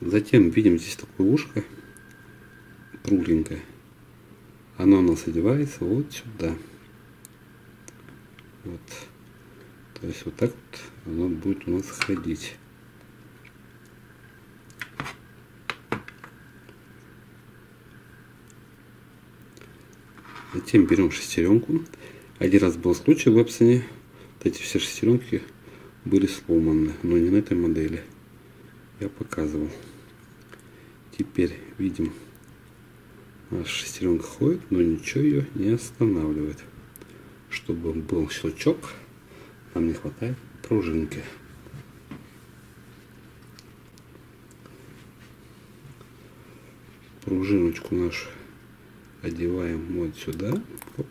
Затем видим здесь такое ушко кругленькое оно у нас одевается вот сюда. Вот. То есть вот так вот оно будет у нас ходить. Затем берем шестеренку. Один раз был случай в Эпсоне. Вот эти все шестеренки были сломаны, но не на этой модели. Я показывал. Теперь видим шестеренка ходит, но ничего ее не останавливает. Чтобы был щелчок, нам не хватает пружинки. Пружиночку нашу одеваем вот сюда. Оп.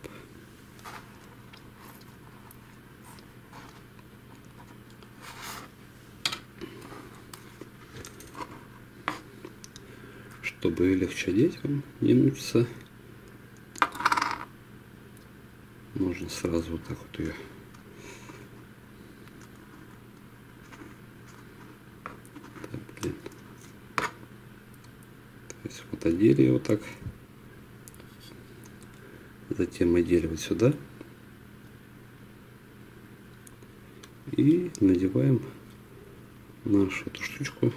чтобы легче одеть вам, не мучиться. Можно сразу вот так вот ее так, блин. То есть вот одели его так. Затем одели вот сюда. И надеваем нашу эту штучку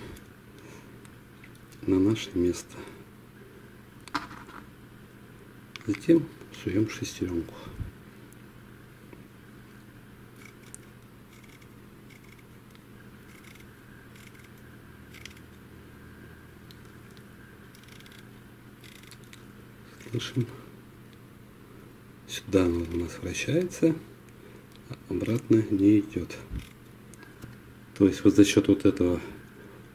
на наше место. Затем суем шестеренку. Слышим. Она у нас вращается, а обратно не идет. То есть вот за счет вот этого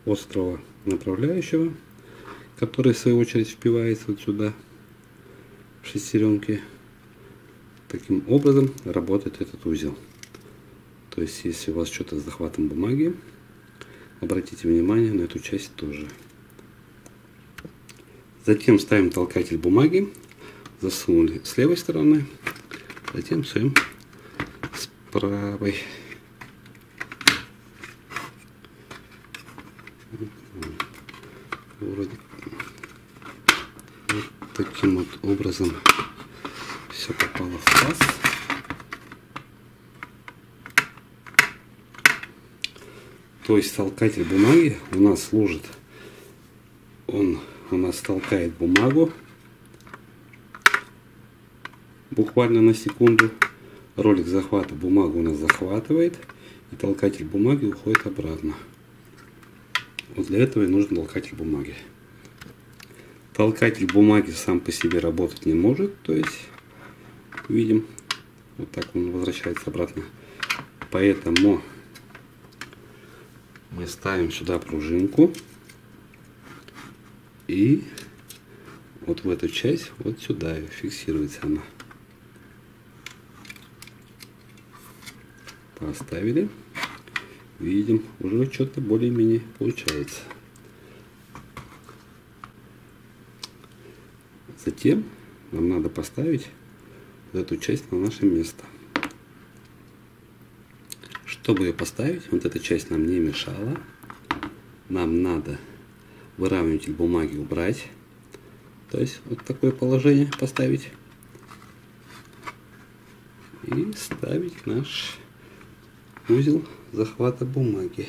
острого направляющего, который в свою очередь впивается вот сюда, в шестеренки. Таким образом работает этот узел. То есть, если у вас что-то с захватом бумаги, обратите внимание на эту часть тоже. Затем ставим толкатель бумаги, засунули с левой стороны, суем с правой. вроде вот таким вот образом все попало в паз. То есть толкатель бумаги у нас служит, он у нас толкает бумагу буквально на секунду. Ролик захвата бумагу у нас захватывает, и толкатель бумаги уходит обратно. Вот для этого и нужен толкатель бумаги. Толкатель бумаги сам по себе работать не может, то есть видим, вот так он возвращается обратно. Поэтому мы ставим сюда пружинку и вот в эту часть, вот сюда фиксируется она. Поставили. Видим, уже что-то более-менее получается. Затем нам надо поставить вот эту часть на наше место. Чтобы ее поставить, вот эта часть нам не мешала, нам надо выравниватель бумаги убрать. То есть вот такое положение поставить. И ставить наш узел захвата бумаги.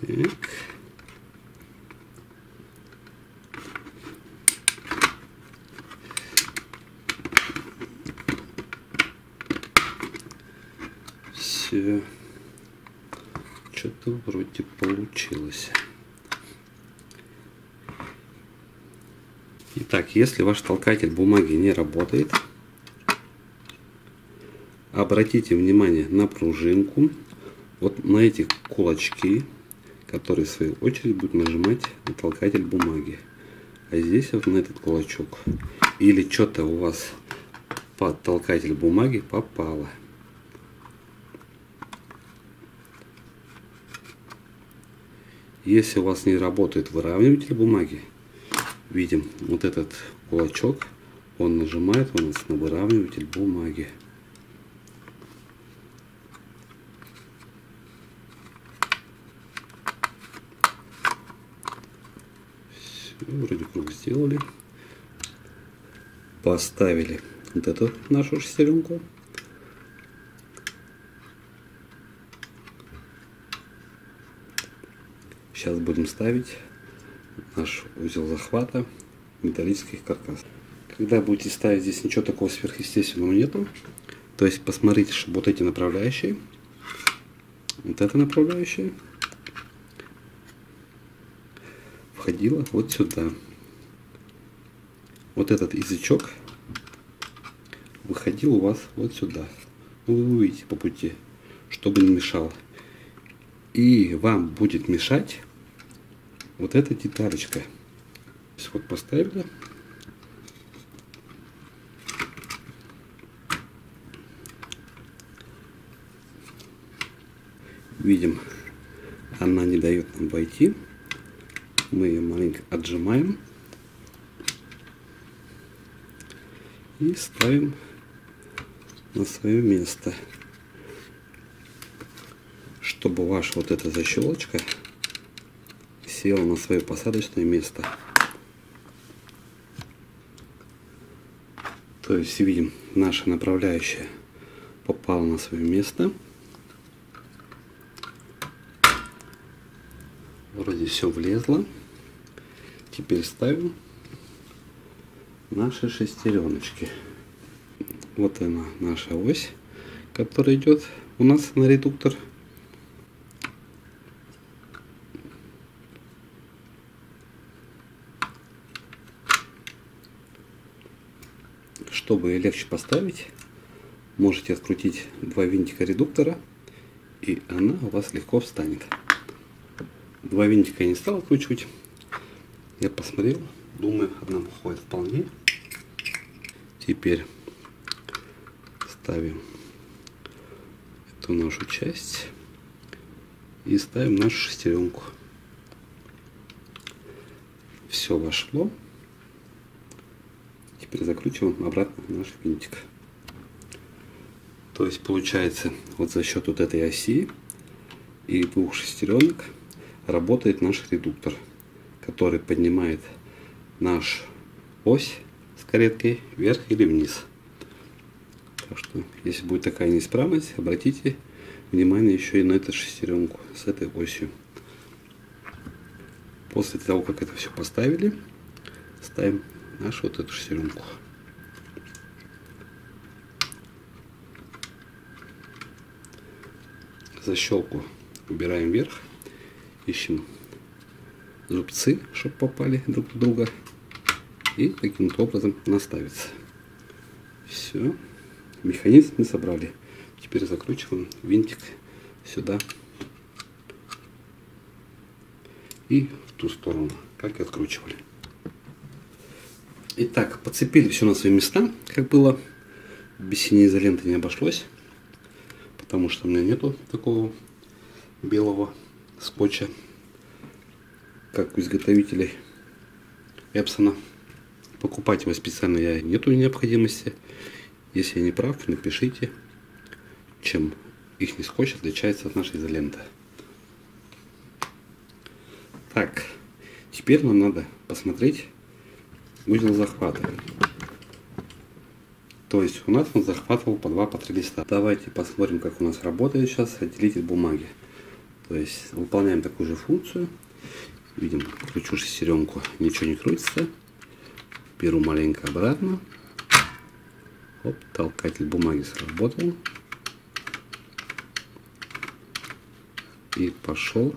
Так. Все. Что-то вроде получилось. Итак, если ваш толкатель бумаги не работает, обратите внимание на пружинку, вот на эти кулачки, которые в свою очередь будут нажимать на толкатель бумаги. А здесь вот на этот кулачок. Или что-то у вас под толкатель бумаги попало. Если у вас не работает выравниватель бумаги, видим вот этот кулачок, он нажимает у нас на выравниватель бумаги. вроде круг сделали. Поставили вот эту нашу шестеренку. Сейчас будем ставить наш узел захвата металлических каркасов. Когда будете ставить, здесь ничего такого сверхъестественного нету. То есть посмотрите, чтобы вот эти направляющие, вот эта направляющая входила вот сюда. Вот этот язычок выходил у вас вот сюда. Ну, вы увидите по пути, чтобы не мешало. И вам будет мешать вот эта деталечка. Вот поставили. Видим, она не дает нам войти мы ее маленько отжимаем и ставим на свое место, чтобы ваша вот эта защелочка села на свое посадочное место. То есть видим, наша направляющая попала на свое место. Вроде все влезло. Теперь ставим наши шестереночки. Вот она, наша ось, которая идет у нас на редуктор. Чтобы легче поставить, можете открутить два винтика редуктора, и она у вас легко встанет. Два винтика я не стал откручивать. Я посмотрел, думаю, одному хватит вполне. Теперь ставим эту нашу часть и ставим нашу шестеренку. Все вошло. Теперь закручиваем обратно наш винтик. То есть получается вот за счет вот этой оси и двух шестеренок работает наш редуктор который поднимает наш ось с кареткой вверх или вниз. Так что, если будет такая неисправность, обратите внимание еще и на эту шестеренку с этой осью. После того, как это все поставили, ставим нашу вот эту шестеренку. Защелку убираем вверх, ищем зубцы, чтобы попали друг в друга. И каким-то образом наставится. Все. Механизм мы собрали. Теперь закручиваем винтик сюда. И в ту сторону, как и откручивали. Итак, подцепили все на свои места, как было. Без синей изоленты не обошлось. Потому что у меня нету такого белого скотча как у изготовителей Эпсона. Покупать его специально я нету необходимости. Если я не прав, напишите, чем их скотч отличается от нашей изоленты. Так, теперь нам надо посмотреть узел захвата. То есть у нас он захватывал по 2 по 3 листа. Давайте посмотрим, как у нас работает сейчас отделитель бумаги. То есть выполняем такую же функцию. Видим, кручу шестеренку, ничего не крутится. Беру маленько обратно. Оп, толкатель бумаги сработал. И пошел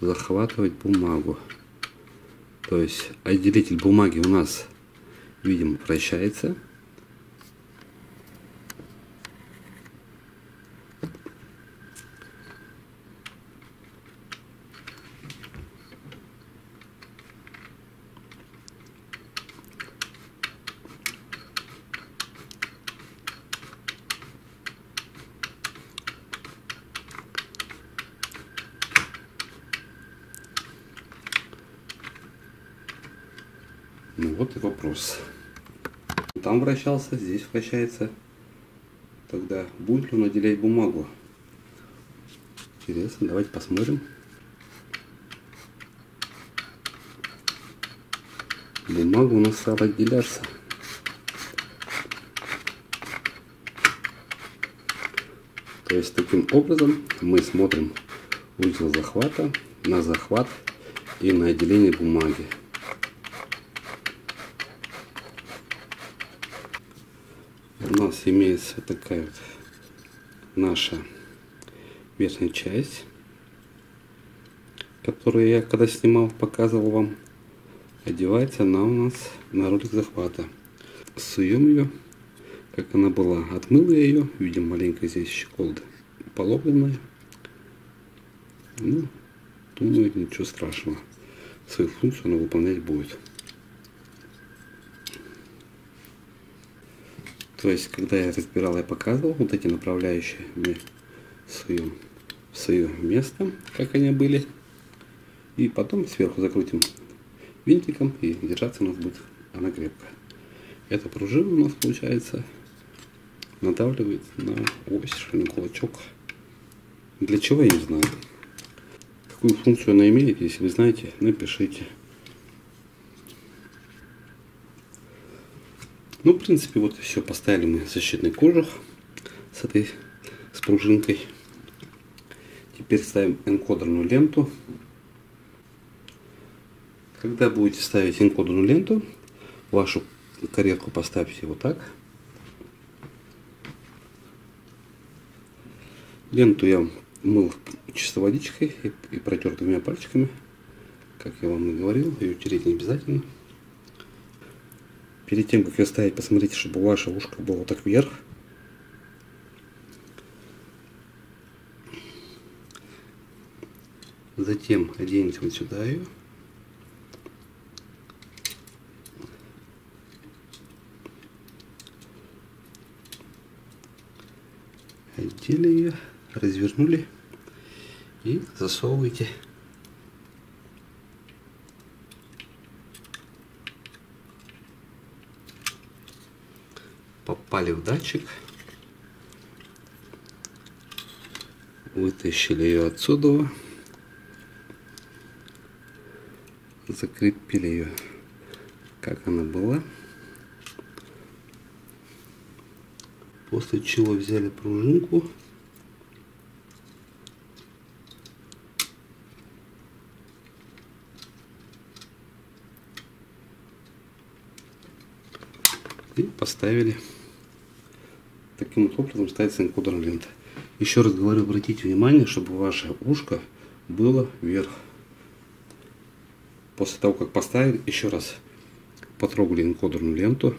захватывать бумагу. То есть отделитель бумаги у нас, видим, вращается. Ну вот и вопрос. Вращался, здесь вращается. Тогда будет ли он отделять бумагу? Интересно, давайте посмотрим. Бумага у нас стала отделяться. То есть таким образом мы смотрим узел захвата на захват и на отделение бумаги. У нас имеется такая вот наша верхняя часть, которую я когда снимал, показывал вам. Одевается она у нас на ролик захвата. Суем ее, как она была. Отмыл я ее, видим маленькая здесь щеколда поломленная. Ну, думаю, ничего страшного. Свою функцию она выполнять будет. То есть, когда я разбирал, я показывал вот эти направляющие мне свою, в свое место, как они были. И потом сверху закрутим винтиком, и держаться у нас будет она крепко. Эта пружина у нас получается надавливает на ось, на кулачок. Для чего, я не знаю. Какую функцию она имеет, если вы знаете, напишите. Ну, в принципе, вот все. Поставили мы защитный кожух с этой, с пружинкой. Теперь ставим энкодерную ленту. Когда будете ставить энкодерную ленту, вашу каретку поставьте вот так. Ленту я мыл чистой водичкой и, и протер двумя пальчиками. Как я вам и говорил, ее тереть не обязательно. Перед тем, как ее ставить, посмотрите, чтобы ваше ушко было так вверх. Затем оденете вот сюда ее. Одели ее, развернули и засовываете попали в датчик. Вытащили ее отсюда. Закрепили ее, как она была. После чего взяли пружинку. И поставили. Таким образом ставится энкодер лента. Еще раз говорю, обратите внимание, чтобы ваше ушко было вверх. После того, как поставили, еще раз потрогали энкодерную ленту,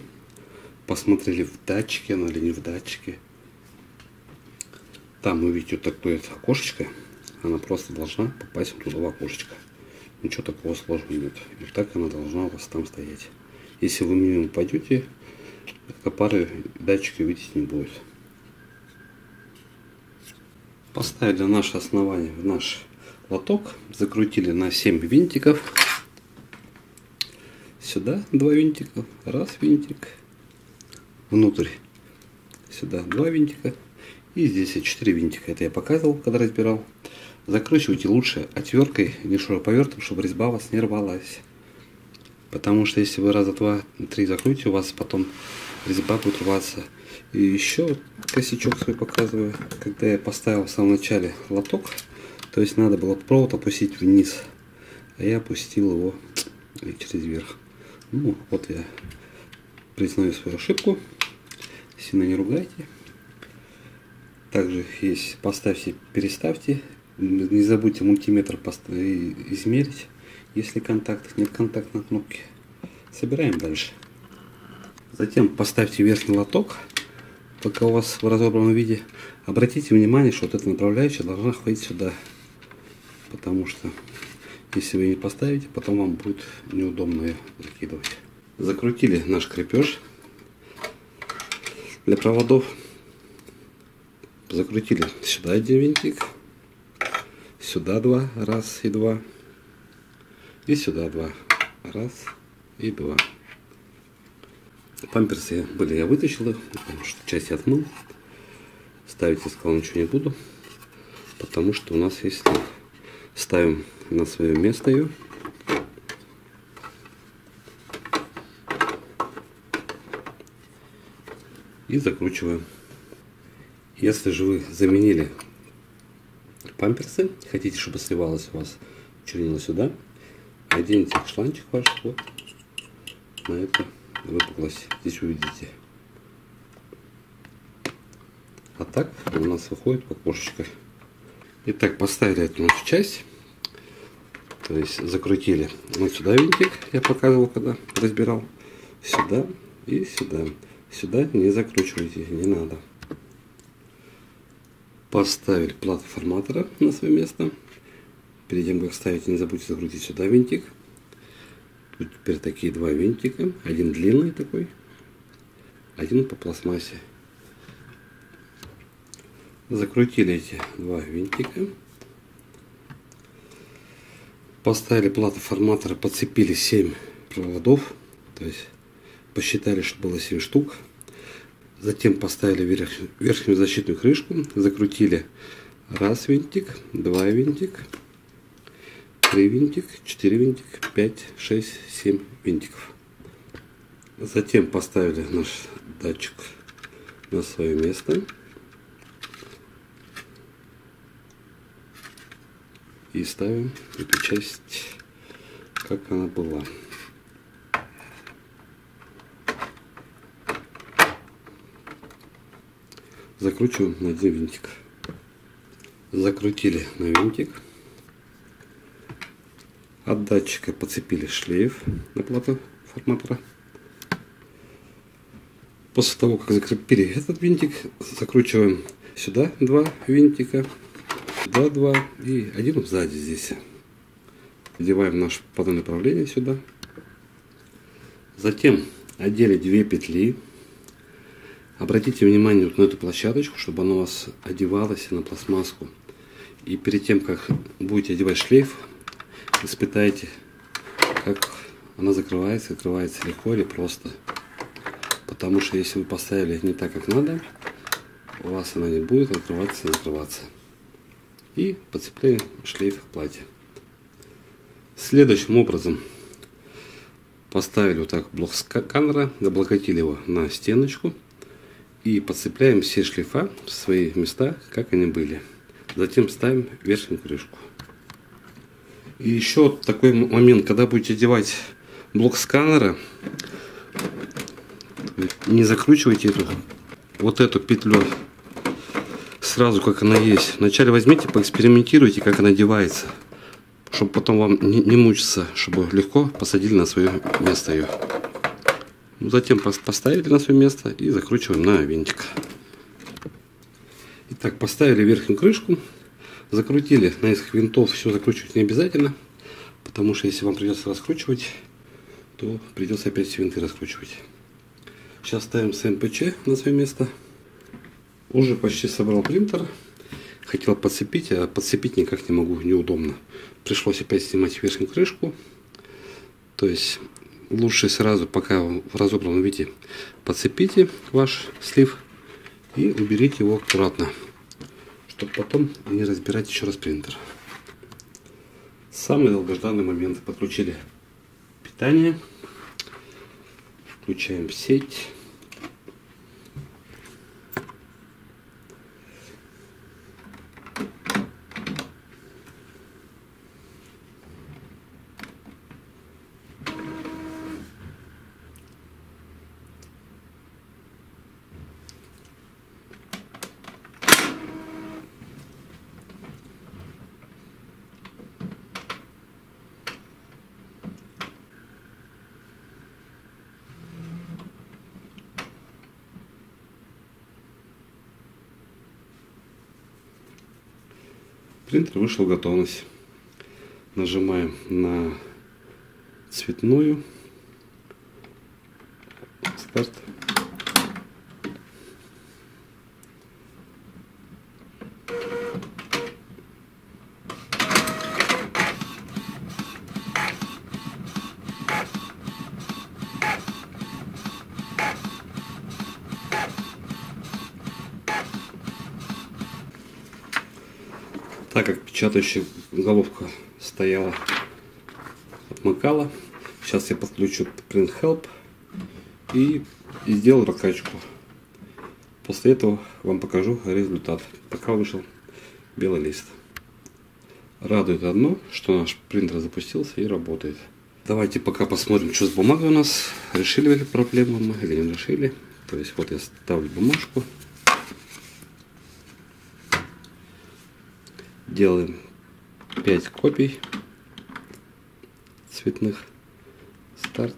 посмотрели в датчике она или не в датчике. Там вы видите вот такое окошечко, она просто должна попасть вот туда в окошечко. Ничего такого сложного нет. И так она должна у вас там стоять. Если вы мимо пойдете, пары датчика видеть не будет. Поставили наше основание в наш лоток, закрутили на 7 винтиков. Сюда два винтика, раз винтик, внутрь, сюда два винтика. И здесь 4 винтика. Это я показывал, когда разбирал. Закручивайте лучше отверткой или шуруповертом, чтобы резьба у вас не рвалась. Потому что если вы раза два-три закрутите, у вас потом резьба будет рваться. И еще косячок свой показываю. Когда я поставил в самом начале лоток, то есть надо было провод опустить вниз. А я опустил его через верх. Ну, вот я признаю свою ошибку. Сильно не ругайте. Также есть поставьте, переставьте. Не забудьте мультиметр измерить, если контакт нет контактной кнопки. Собираем дальше. Затем поставьте верхний лоток, пока у вас в разобранном виде. Обратите внимание, что вот эта направляющая должна ходить сюда. Потому что если вы не поставите, потом вам будет неудобно ее закидывать. Закрутили наш крепеж для проводов. Закрутили сюда один винтик. Сюда два. Раз и два. И сюда два. Раз и два. Памперсы были, я вытащил их, потому что часть я отмыл. Ставить я сказал ничего не буду, потому что у нас есть. Ставим на свое место ее. И закручиваем. Если же вы заменили памперсы, хотите, чтобы сливалось у вас чернила сюда, оденьте шланчик ваш вот на это выпуклость. Здесь увидите. А так у нас выходит окошечко. Итак, поставили эту нашу часть. То есть закрутили вот сюда винтик, я показывал, когда разбирал. Сюда и сюда. Сюда не закручивайте, не надо. Поставили плату форматора на свое место. Перед тем, как ставить, не забудьте закрутить сюда винтик. Тут теперь такие два винтика. Один длинный такой, один по пластмассе. Закрутили эти два винтика. Поставили плату форматора, подцепили 7 проводов. То есть посчитали, что было 7 штук. Затем поставили верх, верхнюю защитную крышку, закрутили раз винтик, два винтик, 3 винтик, 4 винтик, 5, 6, 7 винтиков. Затем поставили наш датчик на свое место. И ставим эту часть, как она была. Закручиваем на один винтик. Закрутили на винтик. От датчика подцепили шлейф на плату форматора. После того, как закрепили этот винтик, закручиваем сюда два винтика, два, два и один сзади здесь. Одеваем наш подвод направления сюда. Затем одели две петли. Обратите внимание вот на эту площадочку, чтобы она у вас одевалась на пластмасску. И перед тем, как будете одевать шлейф, испытайте, как она закрывается, открывается легко или просто. Потому что если вы поставили не так, как надо, у вас она не будет открываться и закрываться. И подцепляем шлейф к платье. Следующим образом поставили вот так блок сканера, облокотили его на стеночку И подцепляем все шлифа в свои места, как они были. Затем ставим верхнюю крышку. И еще такой момент, когда будете одевать блок сканера, не закручивайте эту вот эту петлю сразу, как она есть. Вначале возьмите, поэкспериментируйте, как она одевается, чтобы потом вам не, не мучиться, чтобы легко посадили на свое место ее. Затем поставили на свое место и закручиваем на винтик. Итак, поставили верхнюю крышку, закрутили на этих винтов, все закручивать не обязательно, потому что если вам придется раскручивать, то придется опять все винты раскручивать. Сейчас ставим СМПЧ на свое место. Уже почти собрал принтер. Хотел подцепить, а подцепить никак не могу, неудобно. Пришлось опять снимать верхнюю крышку. То есть лучше сразу, пока в разобранном виде, подцепите ваш слив и уберите его аккуратно, чтобы потом не разбирать еще раз принтер. Самый долгожданный момент. Подключили питание. Включаем сеть. Принтер вышел в готовность. Нажимаем на цветную. Печатающая головка стояла, отмыкала, сейчас я подключу Print Help и, и сделаю прокачку. После этого вам покажу результат. Пока вышел белый лист. Радует одно, что наш принтер запустился и работает. Давайте пока посмотрим, что с бумагой у нас. Решили ли проблему мы или не решили. То есть вот я ставлю бумажку. Делаем 5 копий цветных. Старт.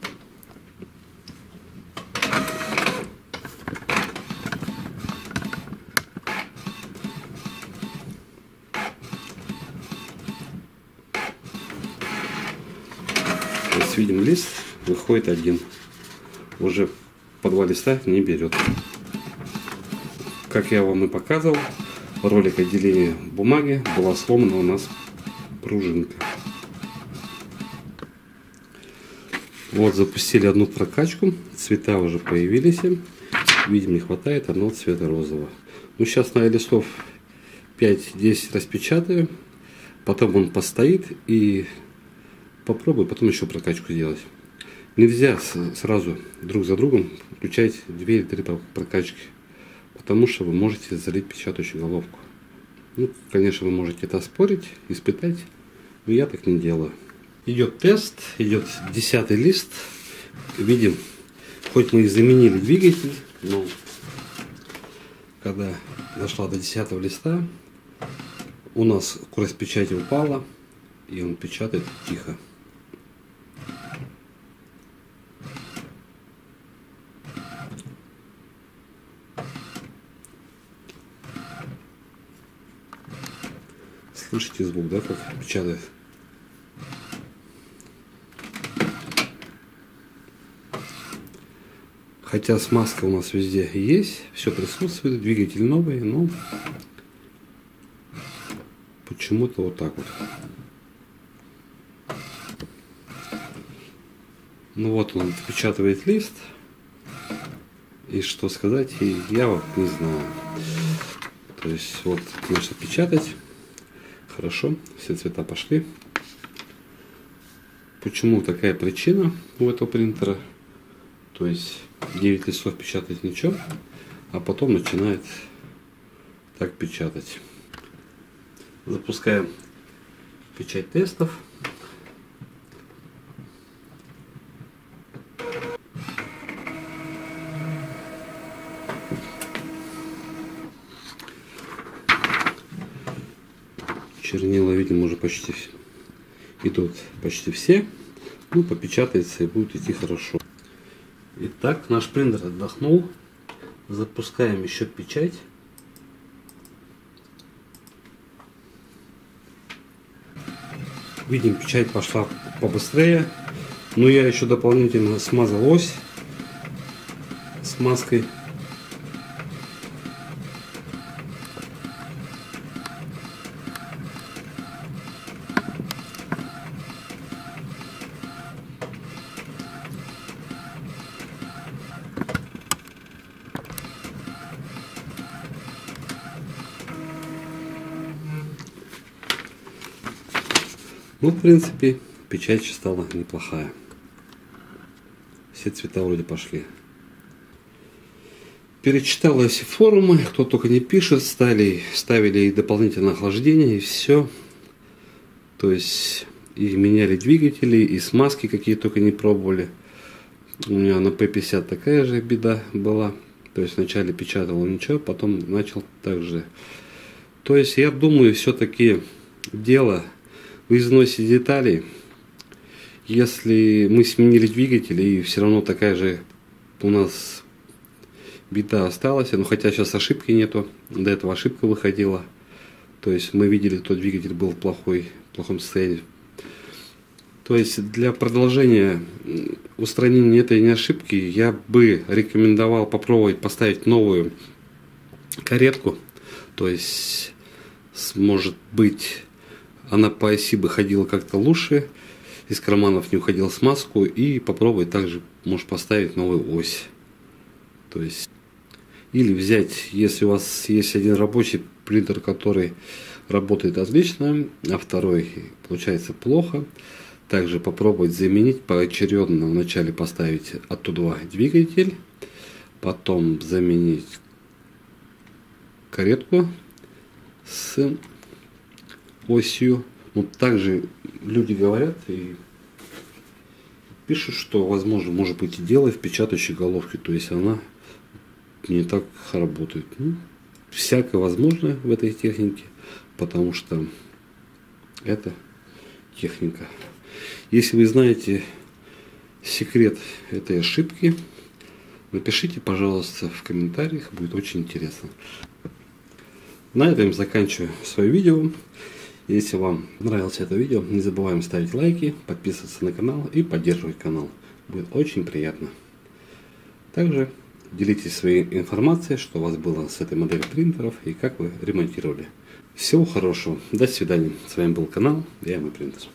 Видим лист, выходит один. Уже по два листа не берет. Как я вам и показывал, ролик отделения бумаги была сломана у нас пружинка. Вот запустили одну прокачку, цвета уже появились. Видим, не хватает одного цвета розового. Ну, сейчас на листов 5-10 распечатаю, потом он постоит и попробую потом еще прокачку сделать. Нельзя сразу друг за другом включать 2 или 3 прокачки потому что вы можете залить печатающую головку. Ну, конечно, вы можете это спорить, испытать, но я так не делаю. Идет тест, идет десятый лист. Видим, хоть мы и заменили двигатель, но когда дошла до десятого листа, у нас скорость печати упала, и он печатает тихо. Звук, да, как печатает? Хотя смазка у нас везде есть, все присутствует, двигатель новый, но почему-то вот так вот. Ну вот он отпечатывает лист. И что сказать, я вот не знаю. То есть вот, конечно, печатать. Хорошо, все цвета пошли. Почему такая причина у этого принтера? То есть 9 листов печатать ничего. а потом начинает так печатать. Запускаем печать тестов. Чернила, видим, уже почти идут почти все. Ну, попечатается и будет идти хорошо. Итак, наш принтер отдохнул. Запускаем еще печать. Видим, печать пошла побыстрее. Но я еще дополнительно смазал ось смазкой. Ну, в принципе, печать стала неплохая. Все цвета вроде пошли. Перечитал все форумы, кто только не пишет, стали, ставили и дополнительное охлаждение, и все. То есть, и меняли двигатели, и смазки какие только не пробовали. У меня на P50 такая же беда была. То есть, вначале печатал ничего, потом начал также. То есть, я думаю, все-таки дело в износе деталей, если мы сменили двигатель и все равно такая же у нас беда осталась, но хотя сейчас ошибки нету, до этого ошибка выходила, то есть мы видели, тот двигатель был в плохой, в плохом состоянии. То есть для продолжения устранения этой ошибки я бы рекомендовал попробовать поставить новую каретку, то есть может быть она по оси бы ходила как-то лучше, из карманов не уходила смазку и попробовать также можешь поставить новую ось. То есть или взять, если у вас есть один рабочий принтер, который работает отлично, а второй получается плохо, также попробовать заменить поочередно вначале поставить оттуда двигатель, потом заменить каретку с осью. Ну, также люди говорят и пишут, что, возможно, может быть и дело в печатающей головке, то есть она не так работает. Ну, всякое возможно в этой технике, потому что это техника. Если вы знаете секрет этой ошибки, напишите, пожалуйста, в комментариях, будет очень интересно. На этом заканчиваю свое видео. Если вам нравилось это видео, не забываем ставить лайки, подписываться на канал и поддерживать канал. Будет очень приятно. Также делитесь своей информацией, что у вас было с этой моделью принтеров и как вы ремонтировали. Всего хорошего. До свидания. С вами был канал Я принтер.